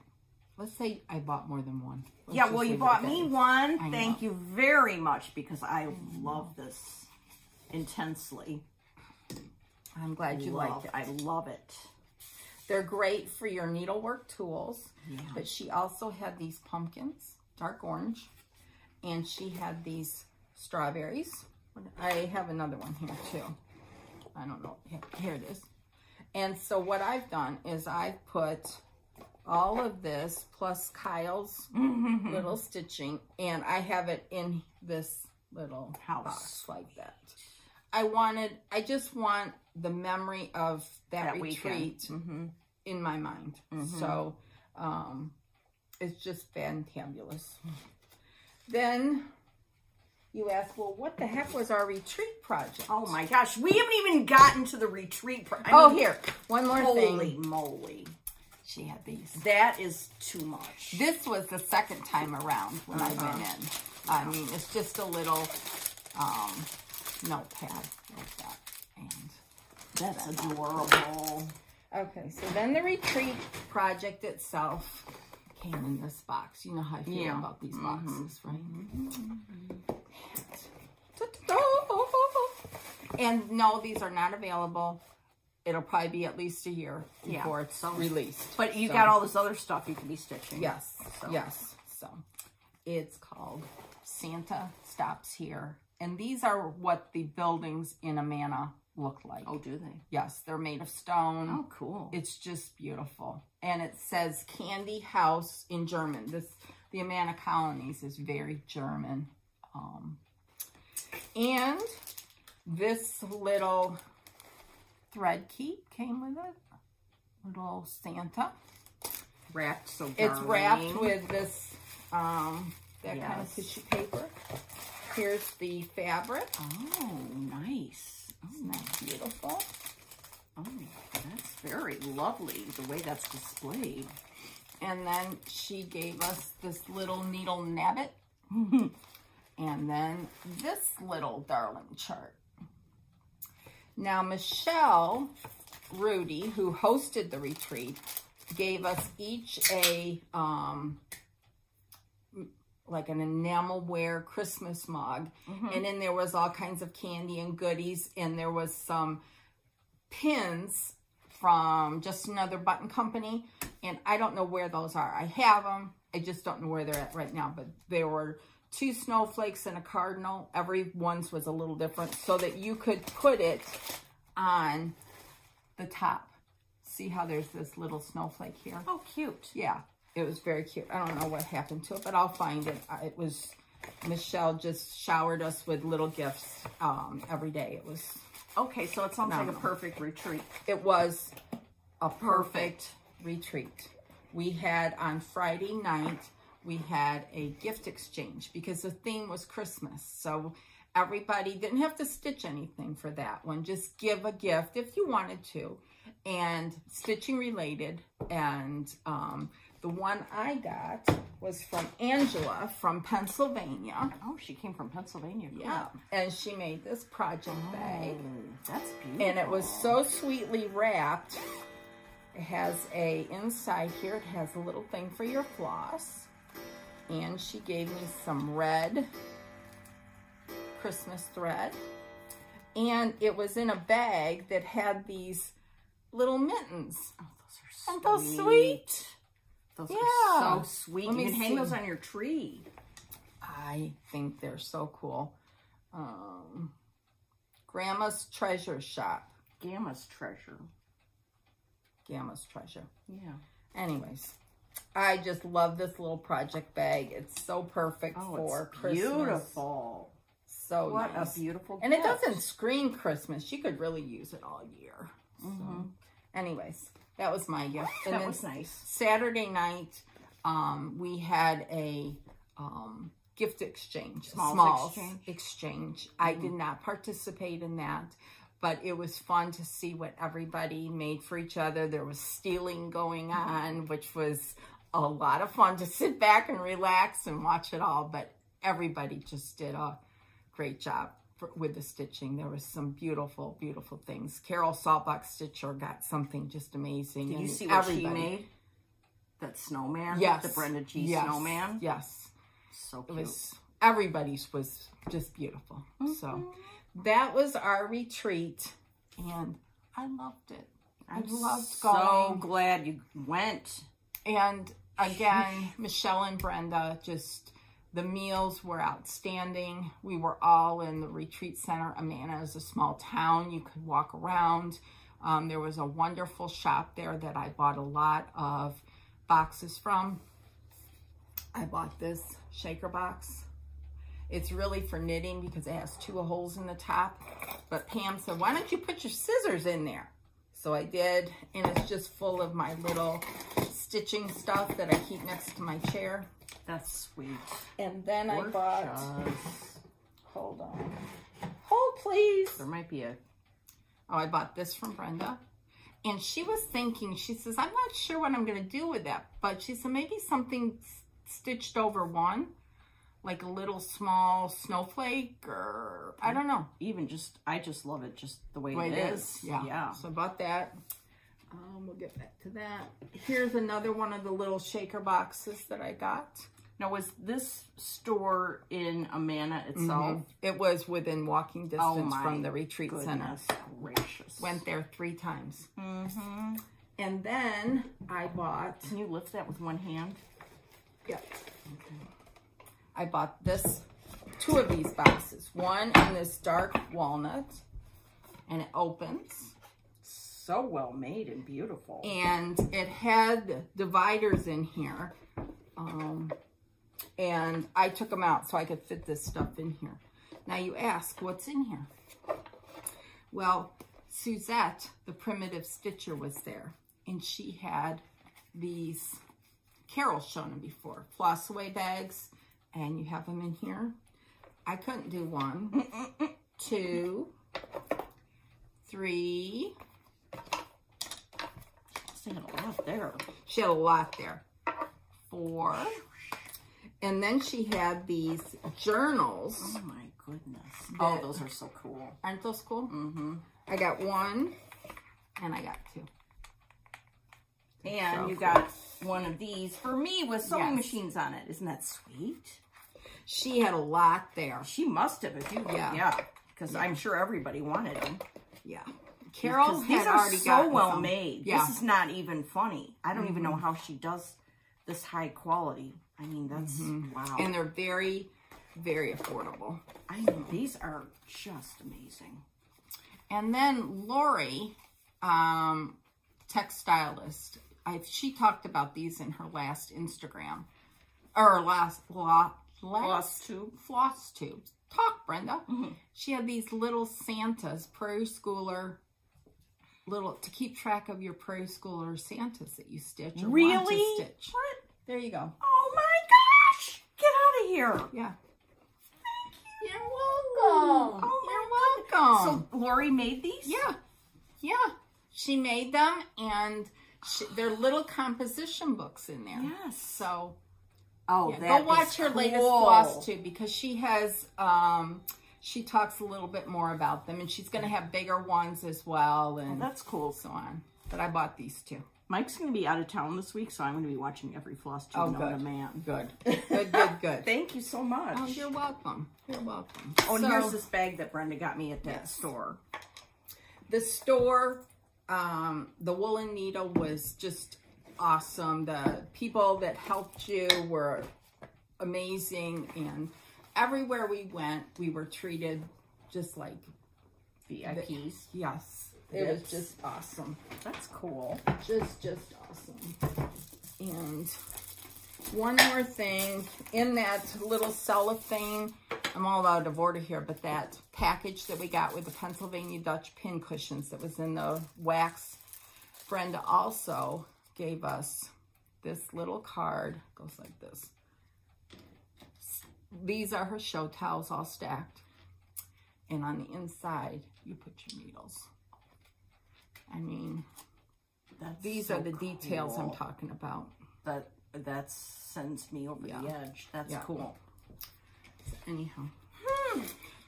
let's say I bought more than one. Let's yeah, well, you bought me one. I Thank know. you very much because I love this intensely. I'm glad you love, liked it. I love it. They're great for your needlework tools. Yeah. But she also had these pumpkins, dark orange, and she had these strawberries. I have another one here too. I don't know. Here, it is. And so what I've done is I've put all of this plus Kyle's little stitching, and I have it in this little House. box like that. I wanted, I just want the memory of that, That retreat. Mm-hmm. in my mind. So um, it's just fantabulous. Then you ask, well, what the heck was our retreat project? Oh my gosh, we haven't even gotten to the retreat. Pro- I oh, mean, here, one more holy thing. moly, She had these. that is too much. This was the second time around when I Uh-huh. went in. I mean, it's just a little um, notepad like that. And That's adorable. okay, so then the retreat project itself came in this box. You know how I feel Yeah. about these boxes, right? And no, these are not available. It'll probably be at least a year Yeah, before it's so- released. But you So- got all this other stuff you can be stitching. Yes, So. yes. So it's called Santa Stops Here. And these are what the buildings in Amana look like. Oh, do they? Yes, they're made of stone. Oh, cool. It's just beautiful. And it says Candy House in German. This the Amana Colonies is very German. Um, and this little thread key came with it. Little Santa. wrapped so It's wrapped with this, um, that kind of tissue paper. Here's the fabric. Oh, nice. Isn't that beautiful? Oh, that's very lovely, the way that's displayed. And then she gave us this little needle nabbit. and then this little darling chart. Now, Michelle Rudy, who hosted the retreat, gave us each a, um, like an enamelware Christmas mug. And then there was all kinds of candy and goodies. And there was some pins from just another button company. And I don't know where those are. I have them. I just don't know where they're at right now. But there were two snowflakes and a cardinal. Every one's was a little different so that you could put it on the top. See how there's this little snowflake here? Oh, cute. Yeah, it was very cute. I don't know what happened to it, but I'll find it. It was, Michelle just showered us with little gifts um, every day. It was, Okay, so it sounds like a perfect retreat. it was a perfect retreat. We had on Friday night, we had a gift exchange because the theme was Christmas. So everybody didn't have to stitch anything for that one. Just give a gift if you wanted to and stitching related. And um, the one I got was from Angela from Pennsylvania. Oh, she came from Pennsylvania. Cool. Yeah. And she made this project bag. Oh, that's beautiful. And it was so sweetly wrapped. It has a, inside here, it has a little thing for your floss. And she gave me some red Christmas thread. And it was in a bag that had these little mittens. Oh, those are Aren't those sweet? Those Yeah. are so sweet. Let you me can hang those on your tree. I think they're so cool. Um, Grandma's Treasure Shop. Gamma's treasure. Gamma's treasure. Yeah. Anyways, I just love this little project bag. It's so perfect Oh, for it's Christmas. beautiful. So What nice. a beautiful And it doesn't scream Christmas. You could really use it all year. So, anyways, that was my gift. And That then was nice. Saturday night, um, we had a um, gift exchange, Smalls smalls exchange. exchange. I did not participate in that, but it was fun to see what everybody made for each other. There was stealing going on, which was a lot of fun to sit back and relax and watch it all. But everybody just did a great job for, with the stitching. There was some beautiful, beautiful things. Carol Saltbox Stitcher got something just amazing. Did you see what she made? That snowman? Yes. The Brenda G yes. snowman? Yes. So It was everybody's was just beautiful. So mm-hmm. That was our retreat and I loved it. I I'm loved so going. glad you went. And again, Michelle and Brenda just the meals were outstanding. We were all in the retreat center. Amana is a small town. You could walk around. Um, there was a wonderful shop there that I bought a lot of boxes from. I bought this shaker box. It's really for knitting because it has two holes in the top. But Pam said, why don't you put your scissors in there? So I did, and it's just full of my little stitching stuff that I keep next to my chair. That's sweet. And then I bought, hold on, hold please. There might be a Oh, I bought this from Brenda. And she was thinking, she says, I'm not sure what I'm going to do with that. But she said, maybe something stitched over one, like a little small snowflake or I don't know. even just I just love it just the way, The way it it is. is. Yeah. Yeah. So I bought that. Um, we'll get back to that. Here's another one of the little shaker boxes that I got. Now was this store in Amana itself? It was within walking distance Oh from the retreat center. Goodness gracious. Went there three times. mm-hmm. And then I bought Can you lift that with one hand? Yeah. I bought this, two of these boxes. One in this dark walnut, and it opens. So well made and beautiful. And it had dividers in here. Um, and I took them out so I could fit this stuff in here. Now you ask, what's in here? Well, Suzette, the primitive stitcher, was there. And she had these, Carol's shown them before, floss away bags. And you have them in here. I couldn't do one, two, three. She had a lot there. She had a lot there. Four. And then she had these journals. Oh my goodness. Oh, those are so cool. Aren't those cool? Mm-hmm. I got one and I got two. And So you cool. got one of these for me with sewing Yes. machines on it. Isn't that sweet? She had a lot there. She must have if you Yeah. yeah. Because I'm sure everybody wanted them. Yeah. Carol Because had these are already so well some. made. Yeah. This is not even funny. I don't even know how she does this high quality. I mean, that's wow. And they're very, very affordable. I mean, these are just amazing. And then Lori, um, textilist, I, she talked about these in her last Instagram, or last, la, last Floss tube. floss tube. Talk, Brenda. Mm-hmm. She had these little Santas, prairie schooler, little to keep track of your prairie schooler Santas that you stitch or want Really? to stitch. What? There you go. Oh my gosh! Get out of here! Yeah. Thank you. You're welcome. Oh You're welcome. So Lori made these? Yeah, yeah. She made them, and she, they're little composition books in there. Yes. So Oh, yeah, that go watch her latest cool. floss too, because she has. Um, she talks a little bit more about them, and she's going to have bigger ones as well, and That's cool. so on. But I bought these two. Mike's going to be out of town this week, so I'm going to be watching every floss tube Oh, known good. man. Good, good, good, good. Thank you so much. Oh, you're welcome. You're welcome. Oh, and So- here's this bag that Brenda got me at that Yes. store. the store, um, the woolen needle was just awesome. The people that helped you were amazing, and everywhere we went, we were treated just like VIPs. yes. It was just awesome. That's cool. Just, just awesome. And one more thing, in that little cellophane, I'm all out of order here, but that package that we got with the Pennsylvania Dutch pin cushions that was in the wax, Brenda also gave us this little card. Goes like this. These are her show towels all stacked. And on the inside, you put your needles. I mean, That's these so are the details I'm talking about. That that sends me over Yeah. the edge. That's Yeah. cool. Anyhow.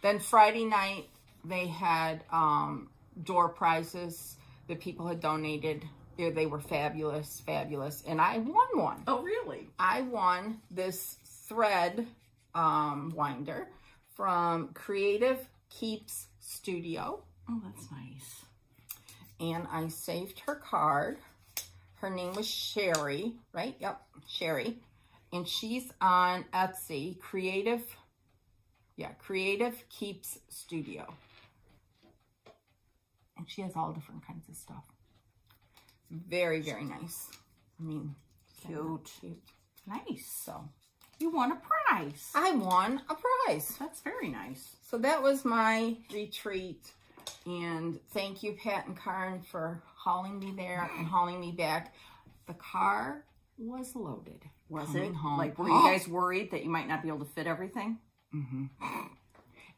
Then Friday night, they had um, door prizes that people had donated. They they were fabulous, fabulous. And I won one. Oh, really? I won this thread um, winder from Creative Keeps Studio. Oh, that's nice. and I saved her card. Her name was Sherry, right? Yep, Sherry. And she's on Etsy, Creative, yeah, Creative Keeps Studio. And she has all different kinds of stuff. Very, very nice. I mean, Cute. cute. Nice. So, You won a prize. I won a prize. That's very nice. So that was my retreat. And thank you, Pat and Karen, for hauling me there and hauling me back. The car was loaded. Was coming it? home. Like, were you guys oh. worried that you might not be able to fit everything? Mm-hmm.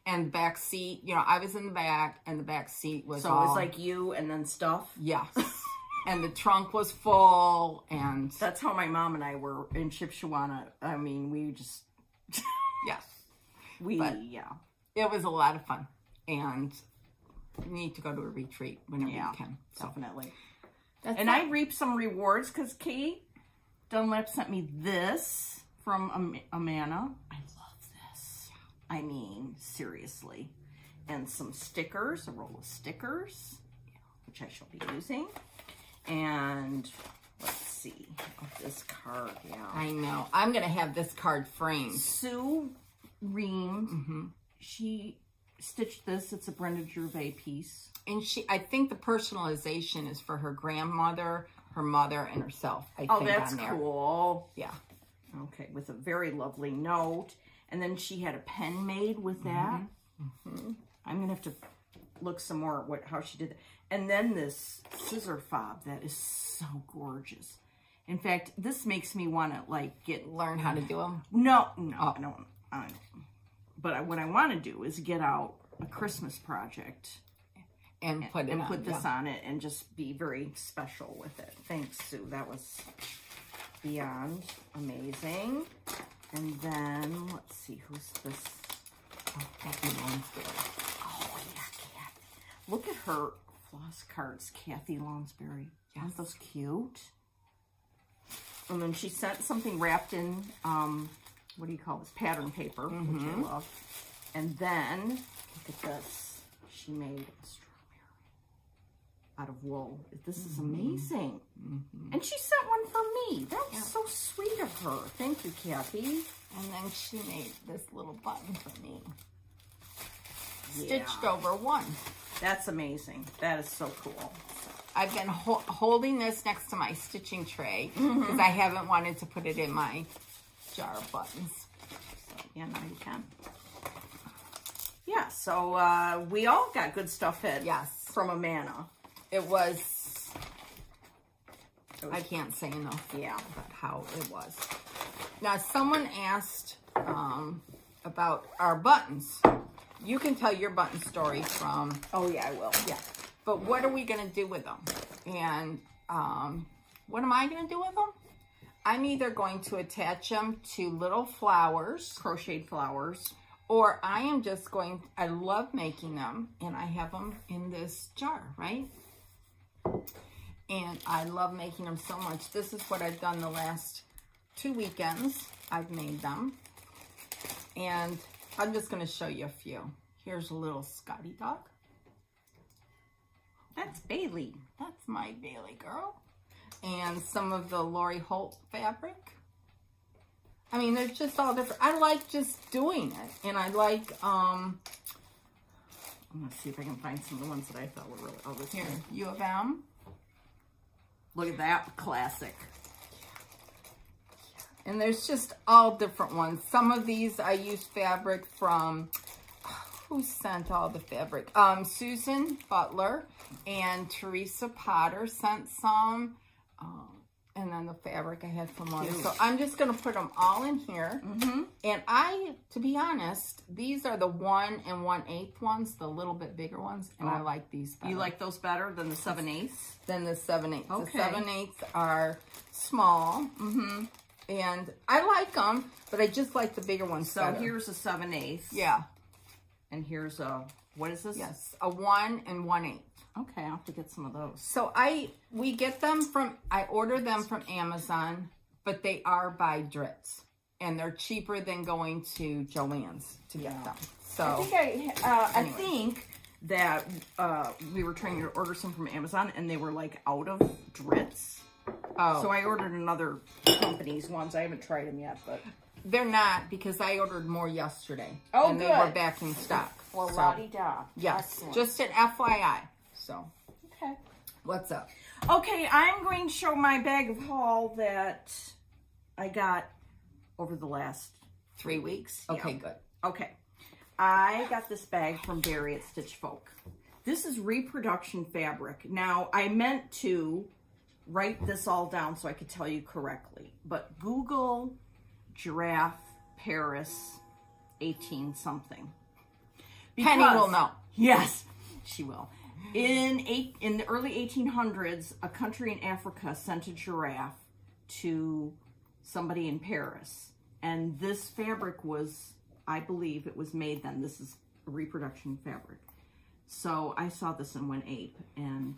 And back seat, you know, I was in the back, and the back seat was So all, it was like you and then stuff. yes. and the trunk was full, and That's how my mom and I were in Shipshewana. I mean, we just, yes, we, But- yeah. it was a lot of fun. And need to go to a retreat whenever Yeah, you can. So Definitely. that's And. I reaped some rewards because Kate Dunlap sent me this from Am- Amana. I love this. I mean, seriously. And some stickers, a roll of stickers, which I shall be using. And let's see, oh, this card, yeah. I know. I'm gonna have this card framed. Sue Ream, Mm-hmm. she stitched this. It's a Brenda Gervais piece. And she, I think the personalization is for her grandmother, her mother, and herself. I Oh, think that's cool. Yeah. Okay, with a very lovely note. And then she had a pen made with that. Mm-hmm. I'm going to have to look some more at what how she did that. And then this scissor fob that is so gorgeous. In fact, this makes me want to like get Learn how to do them. no, no, Oh. I don't. But I, what I want to do is get out a Christmas project and put it and on. put this yeah. on it and just be very special with it. Thanks, Sue. That was beyond amazing. And then let's see who's this. Oh, Kathy Lonsdale. Oh yeah, Kathy. Look at her floss cards, Kathy Lonsberry. Aren't those cute? And then she sent something wrapped in um, what do you call this? Pattern paper, which I mm-hmm. love. And then look at this. She made a strawberry out of wool. This is mm-hmm. amazing. Mm-hmm. And she sent one for me. That was so sweet of her. Thank you, Kathy. And then she made this little button for me. Yeah. Stitched over one. That's amazing. That is so cool. I've been ho- holding this next to my stitching tray because I haven't wanted to put it in my jar of buttons. So, yeah, now you can. Yeah, so uh, we all got good stuff in. Yes. From Amana. It was, I can't say enough Yeah. about how it was. Now, someone asked um, about our buttons. You can tell your button story from Oh, yeah, I will. Yeah. But what are we going to do with them? And um, what am I going to do with them? I'm either going to attach them to little flowers Crocheted flowers. or I am just going, I love making them and I have them in this jar, right? And I love making them so much. This is what I've done the last two weekends. I've made them. And I'm just going to show you a few. Here's a little Scotty dog. That's Bailey. That's my Bailey girl. And some of the Lori Holt fabric. I mean, they're just all different. I like just doing it. And I like um, I'm gonna see if I can find some of the ones that I thought were really. Oh, this Here. U of M. Look at that classic. And there's just all different ones. Some of these I use fabric from, who sent all the fabric? Um, Susan Butler and Teresa Potter sent some. Um, and then the fabric I had from. Cute. So I'm just going to put them all in here. Mm-hmm. And I, to be honest, these are the one and one eighth ones, the little bit bigger ones. And I Oh. like these better You like those better than the seven eighths? than the seven eighths. Okay. The seven eighths are small. Mm-hmm. And I like them, but I just like the bigger ones So better. here's a seven eighths. Yeah. And here's a what is this? Yes. A one and one eighth. Okay, I'll have to get some of those. So I we get them from I order them from Amazon, but they are by Dritz. And they're cheaper than going to Joann's to get them. So I think I uh, I think that uh, we were trying to order some from Amazon and they were like out of Dritz. oh, So I ordered another company's ones. I haven't tried them yet, but they're not because I ordered more yesterday. Oh, and they were good. back in stock. well, so, la di da. yes, just an FYI. So okay. what's up? Okay, I'm going to show my bag of haul that I got over the last Three weeks. Yeah. Okay, good. Okay. I got this bag from Barry at Stitch Folk. This is reproduction fabric. Now, I meant to write this all down so I could tell you correctly, but Google giraffe Paris 18 something. Penny will know. Yes, she will. In eight in the early 1800s, a country in Africa sent a giraffe to somebody in Paris, and this fabric was, I believe, it was made then. This is a reproduction fabric. So I saw this and went ape, and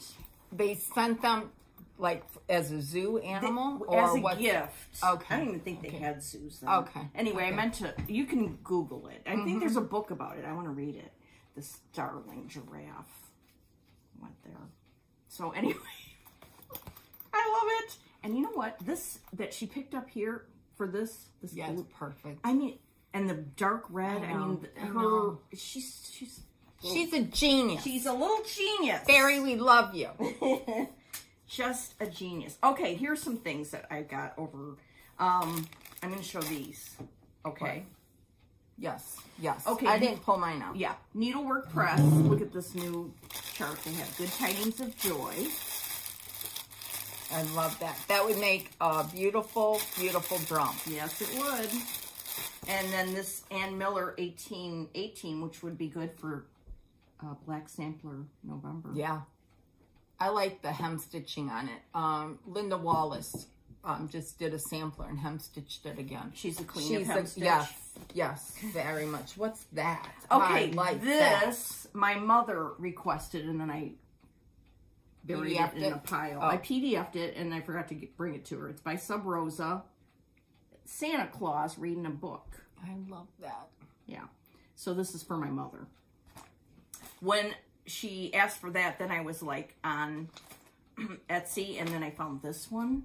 They sent them like as a zoo animal or as a what? gift. Okay. I don't even think they had zoos then. Okay. Anyway, I Okay. Mm-hmm. meant to. You can Google it. I think there's a book about it. I want to read it. This darling giraffe went there. So anyway, I love it. And you know what? This that she picked up here for this this Yeah, blue- perfect. I mean, and the dark red. I I, mean, I her. She's she's She's a genius. she's a little genius. Barry, we love you. just a genius. Okay, here's some things that I got over. Um, I'm going to show these. Okay. Right. Yes, yes. Okay. I didn't pull mine out. Yeah. Needlework Press. Look at this new chart. They have Good Tidings of Joy. I love that. That would make a beautiful, beautiful drum. Yes, it would. And then this Ann Miller 1818, which would be good for uh, Black Sampler November. Yeah. I like the hem stitching on it. Um, Linda Wallace um, just did a sampler and hem stitched it again. She's a queen of She's hem a, stitch. yes, yes, very much. What's that? Okay, I like that. this my mother requested, and then I buried PDF'd it in it? a pile. Oh. I PDF'd it, and I forgot to get, bring it to her. It's by Sub Rosa. Santa Claus reading a book. I love that. Yeah. So this is for my mother. When she asked for that, then I was like on Etsy, and then I found this one.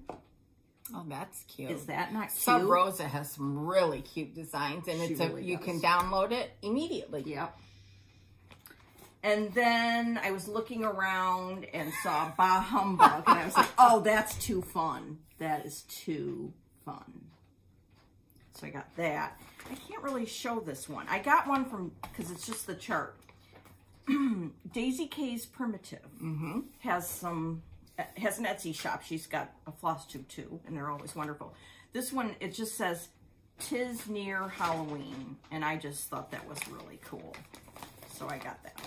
Oh, that's cute. Is that not cute? Sub Rosa has some really cute designs, and She it's a you does. can download it immediately. Yep. And then I was looking around and saw Bah Humbug, and I was like, oh, that's too fun. That is too fun. So I got that. I can't really show this one. I got one from, because it's just the chart. Daisy K's Primitive Mm-hmm. has some, has an Etsy shop. She's got a floss tube too, and they're always wonderful. This one, it just says, Tis near Halloween, and I just thought that was really cool. So I got that.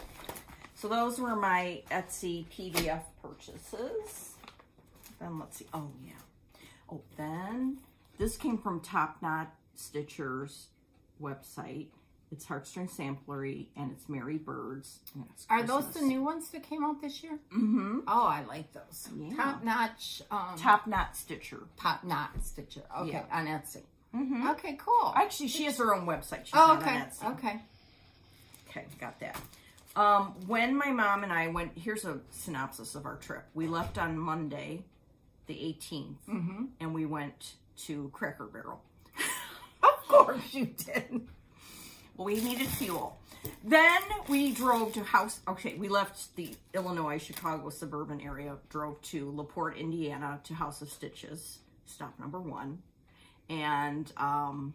So those were my Etsy PDF purchases. Then let's see. Oh, yeah. Oh, then this came from Top Knot Stitcher's website. It's Heartstring Samplery and it's Mary Birds. And it's Are those the new ones that came out this year? Mm-hmm. Oh, I like those. Yeah. Top notch, um, Top Knot Stitcher. top knot stitcher. Okay, Yeah. on Etsy. Mm-hmm. Okay, cool. Actually, she has her own website. She's oh, okay, on Etsy. okay. Okay, got that. Um, when my mom and I went, here's a synopsis of our trip. We left on Monday, the 18th, Mm-hmm. and we went to Cracker Barrel. Of course you did. We needed fuel. Then we drove to House, okay, we left the Illinois, Chicago suburban area, drove to LaPorte, Indiana to House of Stitches, stop number one. And um,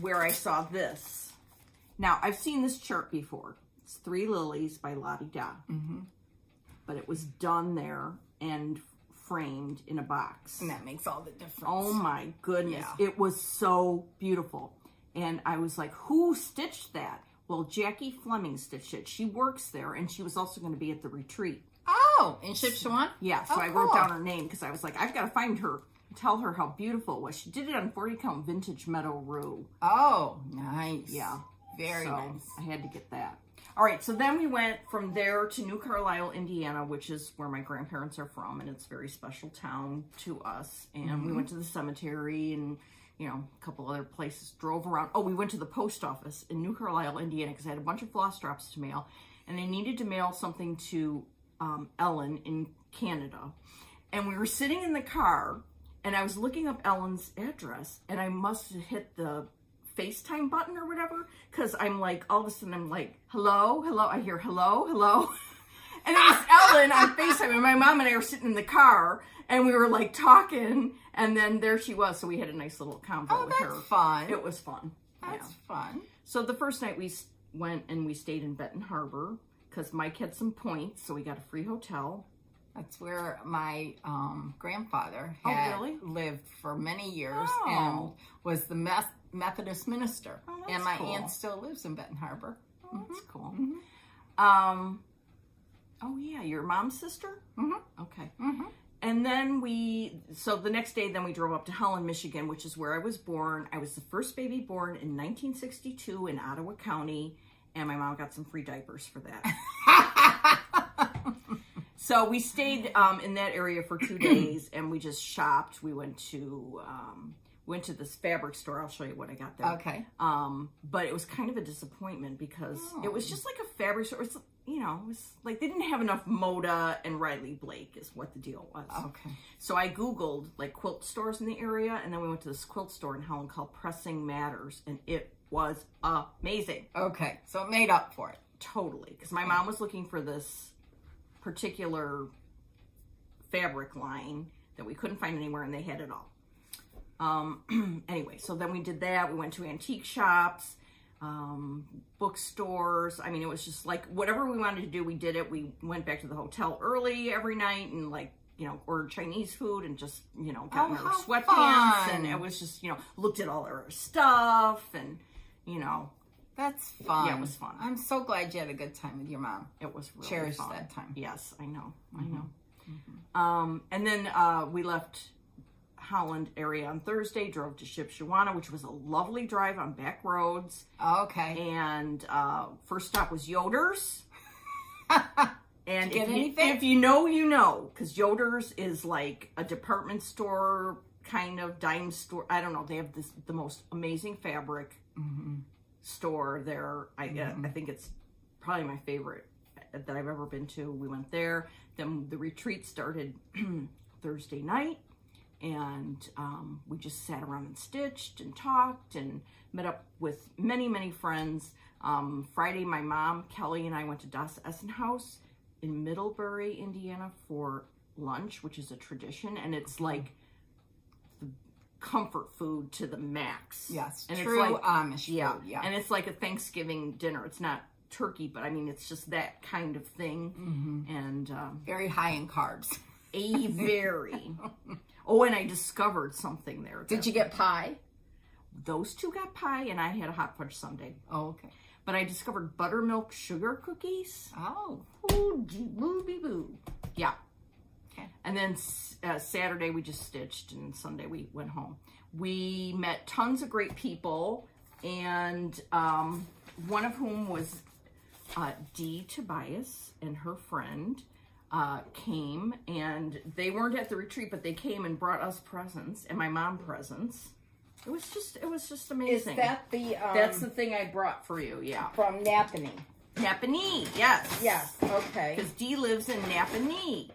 where I saw this. Now, I've seen this chart before. It's Three Lilies by Lottie Da. But it was done there and framed in a box. And that makes all the difference. Oh my goodness. Yeah. It was so beautiful. And I was like, who stitched that? Well, Jackie Fleming stitched it. She works there and she was also going to be at the retreat. Oh, in Shipshewana? Yeah, so Oh, I wrote cool. down her name because I was like, I've got to find her, tell her how beautiful it was. She did it on 40 count vintage meadow rue. Oh, nice. Yeah. Very so nice. I had to get that. All right, so then we went from there to New Carlisle, Indiana, which is where my grandparents are from, and it's a very special town to us. And Mm-hmm. we went to the cemetery and, you know, a couple other places, drove around. Oh, we went to the post office in New Carlisle, Indiana, because I had a bunch of floss drops to mail, and I needed to mail something to um, Ellen in Canada. And we were sitting in the car, and I was looking up Ellen's address, and I must have hit the FaceTime button or whatever, because I'm like, all of a sudden I'm like, hello, hello. I hear hello, hello. And it was Ellen on FaceTime, and my mom and I were sitting in the car, and we were like talking, and then there she was. So we had a nice little convo Oh, with her. fun. It was fun. That's yeah. fun. So the first night we went and we stayed in Benton Harbor because Mike had some points, so we got a free hotel. That's where my um, grandfather Oh, really? lived for many years Oh. and was the Meth- Methodist minister. Oh, that's and my cool. aunt still lives in Benton Harbor. Oh, that's cool. Mhm. Um, oh yeah, your mom's sister. Mhm. Okay. Mhm. And then we, so the next day, then we drove up to Holland, Michigan, which is where I was born. I was the first baby born in 1962 in Ottawa County, and my mom got some free diapers for that. so we stayed um, in that area for two days, and we just shopped. We went to um, went to this fabric store. I'll show you what I got there. Okay. Um, but it was kind of a disappointment because it was just like a fabric store. It's you know, it was like they didn't have enough Moda and Riley Blake is what the deal was. Okay. So I Googled like quilt stores in the area and then we went to this quilt store in Holland called Pressing Matters and it was amazing. Okay. So it made up for it. Totally. Because my mom was looking for this particular fabric line that we couldn't find anywhere and they had it all. Um, anyway, so then we did that. We went to antique shops, um, bookstores. I mean, it was just like whatever we wanted to do, we did it. We went back to the hotel early every night and like, you know, ordered Chinese food and just, you know, got Oh, in our how sweatpants fun. and it was just, you know, looked at all our stuff and, you know, That's fun. Yeah, it was fun. I'm so glad you had a good time with your mom. it was really Cherish fun. that time. Yes, I know. I know. Um, and then uh, we left Holland area on Thursday, drove to Shipshewana, which was a lovely drive on back roads. Okay. And uh, first stop was Yoder's. And if you, anything? if you know, you know, because Yoder's is like a department store kind of dime store. I don't know. They have this the most amazing fabric Mm-hmm. store there. I uh, I think it's probably my favorite that I've ever been to. We went there. Then the retreat started Thursday night, and um, we just sat around and stitched and talked and met up with many many friends. Um, Friday, my mom Kelly and I went to Das Essenhaus in Middlebury, Indiana, for lunch, which is a tradition, and it's like the comfort food to the max. Yes. and True it's like Amish yeah, food. Yeah. and it's like a Thanksgiving dinner. It's not turkey, but I mean, it's just that kind of thing. Mm-hmm. And um, Very high in carbs. a very. oh, and I discovered something there. Did you get pie? Those two got pie, and I had a hot fudge sundae. Oh, okay. But I discovered buttermilk sugar cookies. Oh. Ooh, gee, boo, bee, boo. Yeah. Okay. And then uh, Saturday we just stitched, and Sunday we went home. We met tons of great people, and um, one of whom was uh, Dee Tobias and her friend uh, came, and they weren't at the retreat, but they came and brought us presents, and my mom presents. It was just, it was just amazing. Is that the um, That's the thing I brought for you, yeah. from Nappanee? Nappanee, yes. Yes. Okay. Because Dee lives in Nappanee.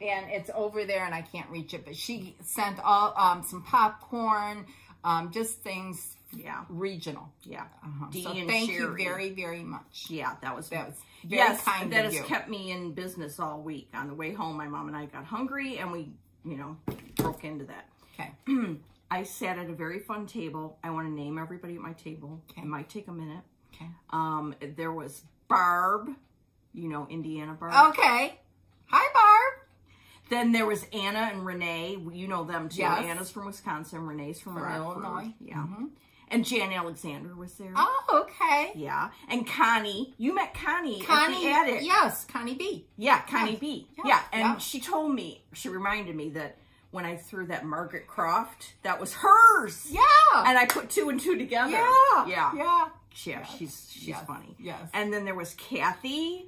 and it's over there and I can't reach it. But she sent all um, some popcorn, um, just things Yeah. regional. Yeah. Uh-huh. Dee So and thank you very, very much. Yeah, that was That was very yes, kind that has you. kept me in business all week. On the way home, my mom and I got hungry, and we, you know, broke into that. Okay. I sat at a very fun table. I want to name everybody at my table. Okay. It might take a minute. Okay. Um, there was Barb, you know Indiana Barb. Okay. Hi, Barb. Then there was Anna and Renee. You know them too. Yes. Anna's from Wisconsin. Renee's from, From Illinois. Yeah. Mhm. And Jan Alexander was there. Oh, okay. Yeah. And Connie. You met Connie, Connie, at the attic. yes, Connie B. Yeah, Connie Yes. B. Yeah, Yeah. And she told me, she reminded me that when I threw that Margaret Croft, that was hers. Yeah. And I put two and two together. yeah. Yeah. Yeah. Yeah, she's she's funny. Yes. And then there was Kathy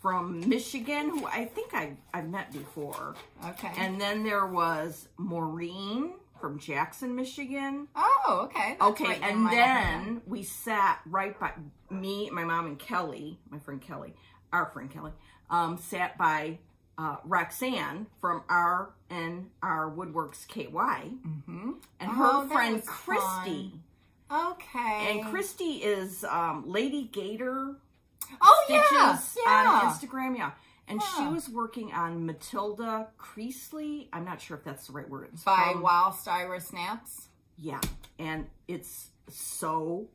from Michigan, who I think I I've met before. Okay. And then there was Maureen from Jackson, Michigan. oh, okay. That's Okay, right and then we sat right by me, my mom, and Kelly, my friend Kelly, our friend Kelly, um, sat by uh, Roxanne from R and R Woodworks KY, Mm-hmm. and Oh, her friend Christy. Okay. And Christy is um, Lady Gator oh, yeah. yeah. on Instagram, yeah. And she was working on Matilda Creasley. I'm not sure if that's the right word. It's By from- Wild Styra Snaps. Yeah, and it's so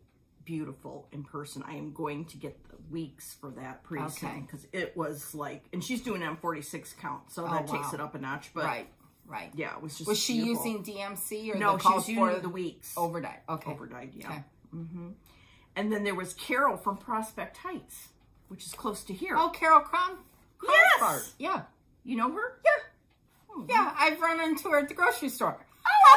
beautiful in person. I am going to get the weeks for that pretty Okay. soon because it was like, and she's doing it on 46 count, so Oh, that takes it up a notch. But right. Right. yeah, it was just Was she beautiful. using DMC or No, the she was call using the weeks. overnight? Okay. Overnight, yeah. Okay. hmm And then there was Carol from Prospect Heights, which is close to here. Oh, Carol Yes! Cronsbart. Yeah. You know her? Yeah. Hmm. Yeah. I've run into her at the grocery store. Oh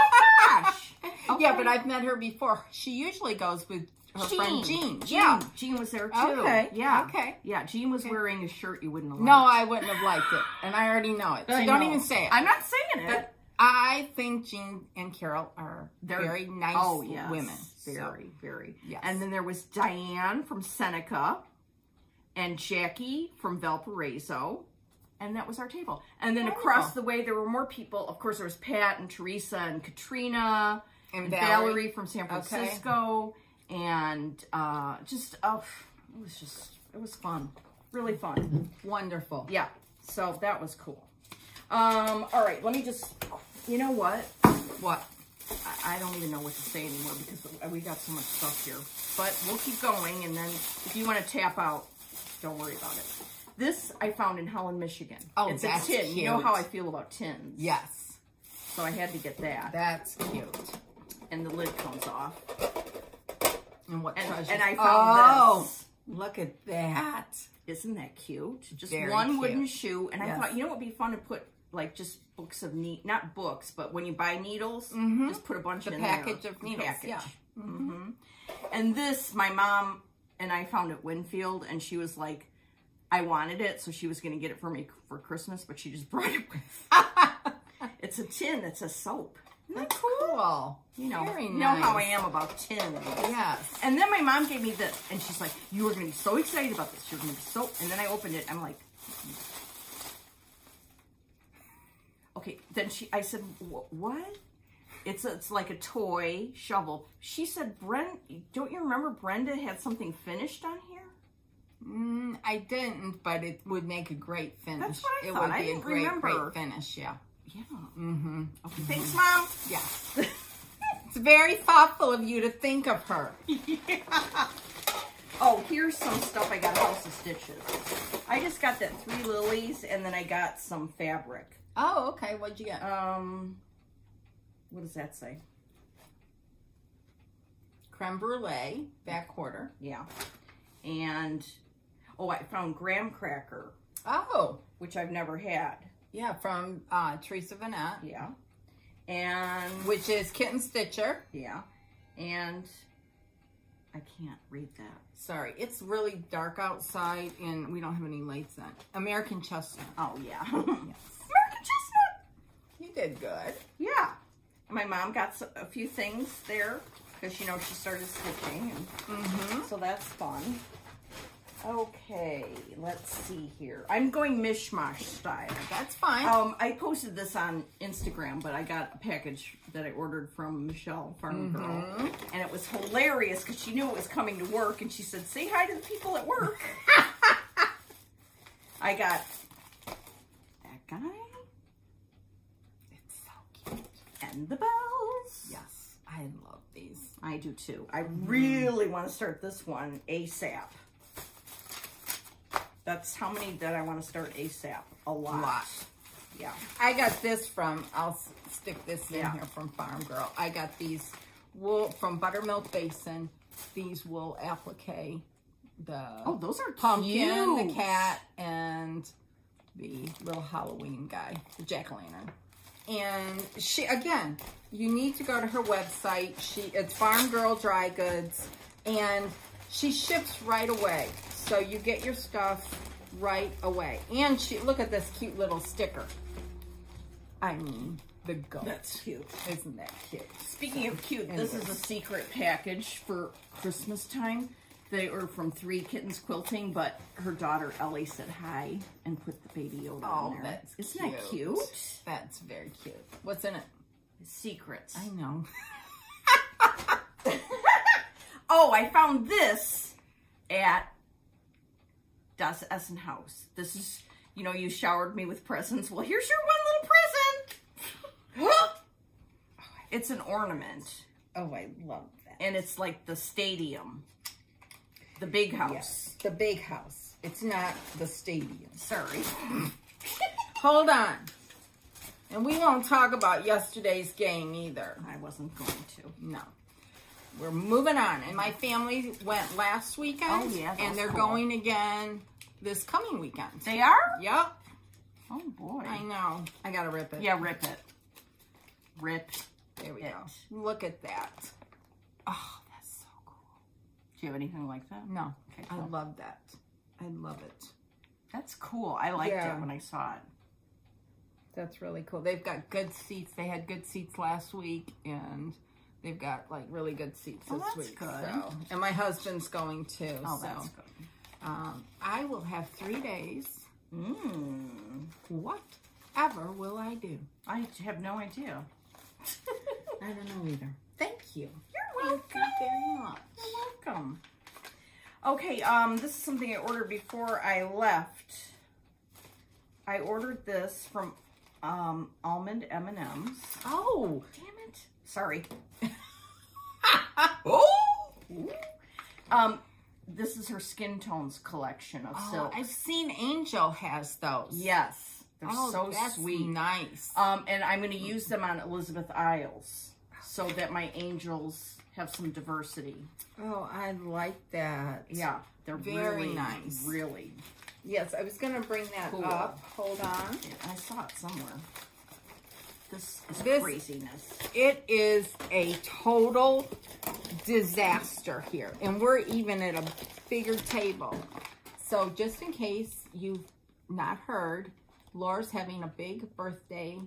my gosh. Yeah, but I've met her before. She usually goes with her friend Jean. Jean. Yeah. Jean was there too. Okay, Yeah. okay. Yeah. Jean was wearing a shirt you wouldn't have No. I wouldn't have liked it. And I already know it. So I don't know. even say it. I'm not saying it. But I think Jean and Carol are They're- very oh, nice oh, yes. women. So, Very, very. Yes. And then there was Diane from Seneca and Jackie from Valparaiso. And that was our table. And then Wonderful. across the way, there were more people. Of course, there was Pat and Teresa and Katrina and and Valerie. Valerie, from San Okay. Francisco. And uh, just, oh, it was just, it was fun. Really fun. Wonderful. Yeah. So that was cool. Um, all right, let me just, you know what? What? I, I don't even know what to say anymore because we got so much stuff here. But we'll keep going, and then if you want to tap out, don't worry about it. This I found in Holland, Michigan. Oh, it's that's a tin. You know how I feel about tins. Yes. So I had to get that. That's cute. And the lid comes off. And what And, and I found oh, this. look at that. Isn't that cute? Just Very one cute. wooden shoe. And I thought, you know what would be fun to put like just books of neat, not books, but when you buy needles, Mhm. just put a bunch of The in package there. of needles, yeah. hmm And this, my mom and I found at Winfield, and she was like, I wanted it, so she was going to get it for me for Christmas, but she just brought it with. it's a tin It's a soap. Isn't that cool? You know, Very you know how I am about tins. Yes. And then my mom gave me this, and she's like, "You are going to be so excited about this. You're going to be so." And then I opened it. I'm like, mm. "Okay." Then she, I said, "What?" It's a, it's like a toy shovel. She said, "Brent, don't you remember Brenda had something finished on here?" Mm, I didn't, but it would make a great finish. That's what I it thought. would I be a didn't great, remember. great finish. Yeah. Yeah. Mm-hmm. Okay. Thanks, mom. Yeah. it's very thoughtful of you to think of her. Oh, here's some stuff I got House of Stitches. I just got that three lilies, and then I got some fabric. Oh, okay. What'd you get? Um, what does that say? Creme brulee, back quarter. Yeah. And, oh, I found graham cracker, Oh, which I've never had. yeah, from uh, Teresa Vanette, Yeah. And, which is Kitten Stitcher. yeah. And I can't read that. Sorry, it's really dark outside and we don't have any lights on. American Chestnut. Oh, yeah. Yes. American chestnut. You did good. Yeah. My mom got a few things there because, you know, she started stitching. And Mm-hmm. so that's fun. Okay, let's see here. I'm going mishmash style. That's fine. Um, I posted this on Instagram, but I got a package that I ordered from Michelle Farm Girl, and it was hilarious because she knew it was coming to work, and she said, "Say hi to the people at work." I got that guy it's so cute. And the bells. Yes, I love these. I do too. I mm. really want to start this one ASAP. That's how many that I want to start ASAP. A lot. Lot. Yeah. I got this from, I'll stick this in Yeah. here from Farm Girl. I got these wool from Buttermilk Basin, these wool applique, the Oh, those are pumpkin, the cat, and the little Halloween guy, the jack-o'-lantern. And she, again, you need to go to her website. She, it's Farm Girl Dry Goods, and she ships right away. So you get your stuff right away. And she, look at this cute little sticker. I mean, the goat. That's cute. Isn't that cute? Speaking of cute, this is a secret package for Christmas time. They are from Three Kittens Quilting, but her daughter Ellie said hi and put the baby Yoda Oh, in there. that's Isn't that cute? That's very cute. What's in it? Secrets. I know. Oh, I found this at Das Essenhaus. This is, you know, you showered me with presents. Well, here's your one little present. Oh, it's an ornament, Oh, I love that. and it's like the stadium, the big house. Yes, the big house. It's not the stadium. Sorry. Hold on. And we won't talk about yesterday's game either. I wasn't going to. No. We're moving on. And my family went last weekend. Oh, yeah, And they're cool. going again this coming weekend. They are? Yep. Oh, boy. I know. I gotta rip it. Yeah, rip it. Rip. There we it. go. Look at that. Oh, that's so cool. Do you have anything like that? No. Okay, I love that. I love it. That's cool. I liked Yeah. it when I saw it. That's really cool. They've got good seats. They had good seats last week, and they've got like really good seats Oh, this that's week. good. So, and my husband's going too. Oh, so, that's good. um, I will have three days. Mmm. Whatever will I do? I have no idea. I don't know either. Thank you. You're Thank you very much. You're welcome. Okay, um, this is something I ordered before I left. I ordered this from um, Almond M&M's. Oh, Damn it. Sorry. oh! Um, this is her skin tones collection of Oh, silk. I've seen Angel has those. Yes, they're Oh, so sweet. Nice. Um, and I'm going to use them on Elizabeth Isles so that my angels have some diversity. Oh, I like that. Yeah, they're Very really nice. Really, Yes, I was gonna bring that Cool. up. Hold on. I saw it somewhere. This is This- craziness. It is a total disaster here. And we're even at a bigger table. So just in case you've not heard, Laura's having a big birthday.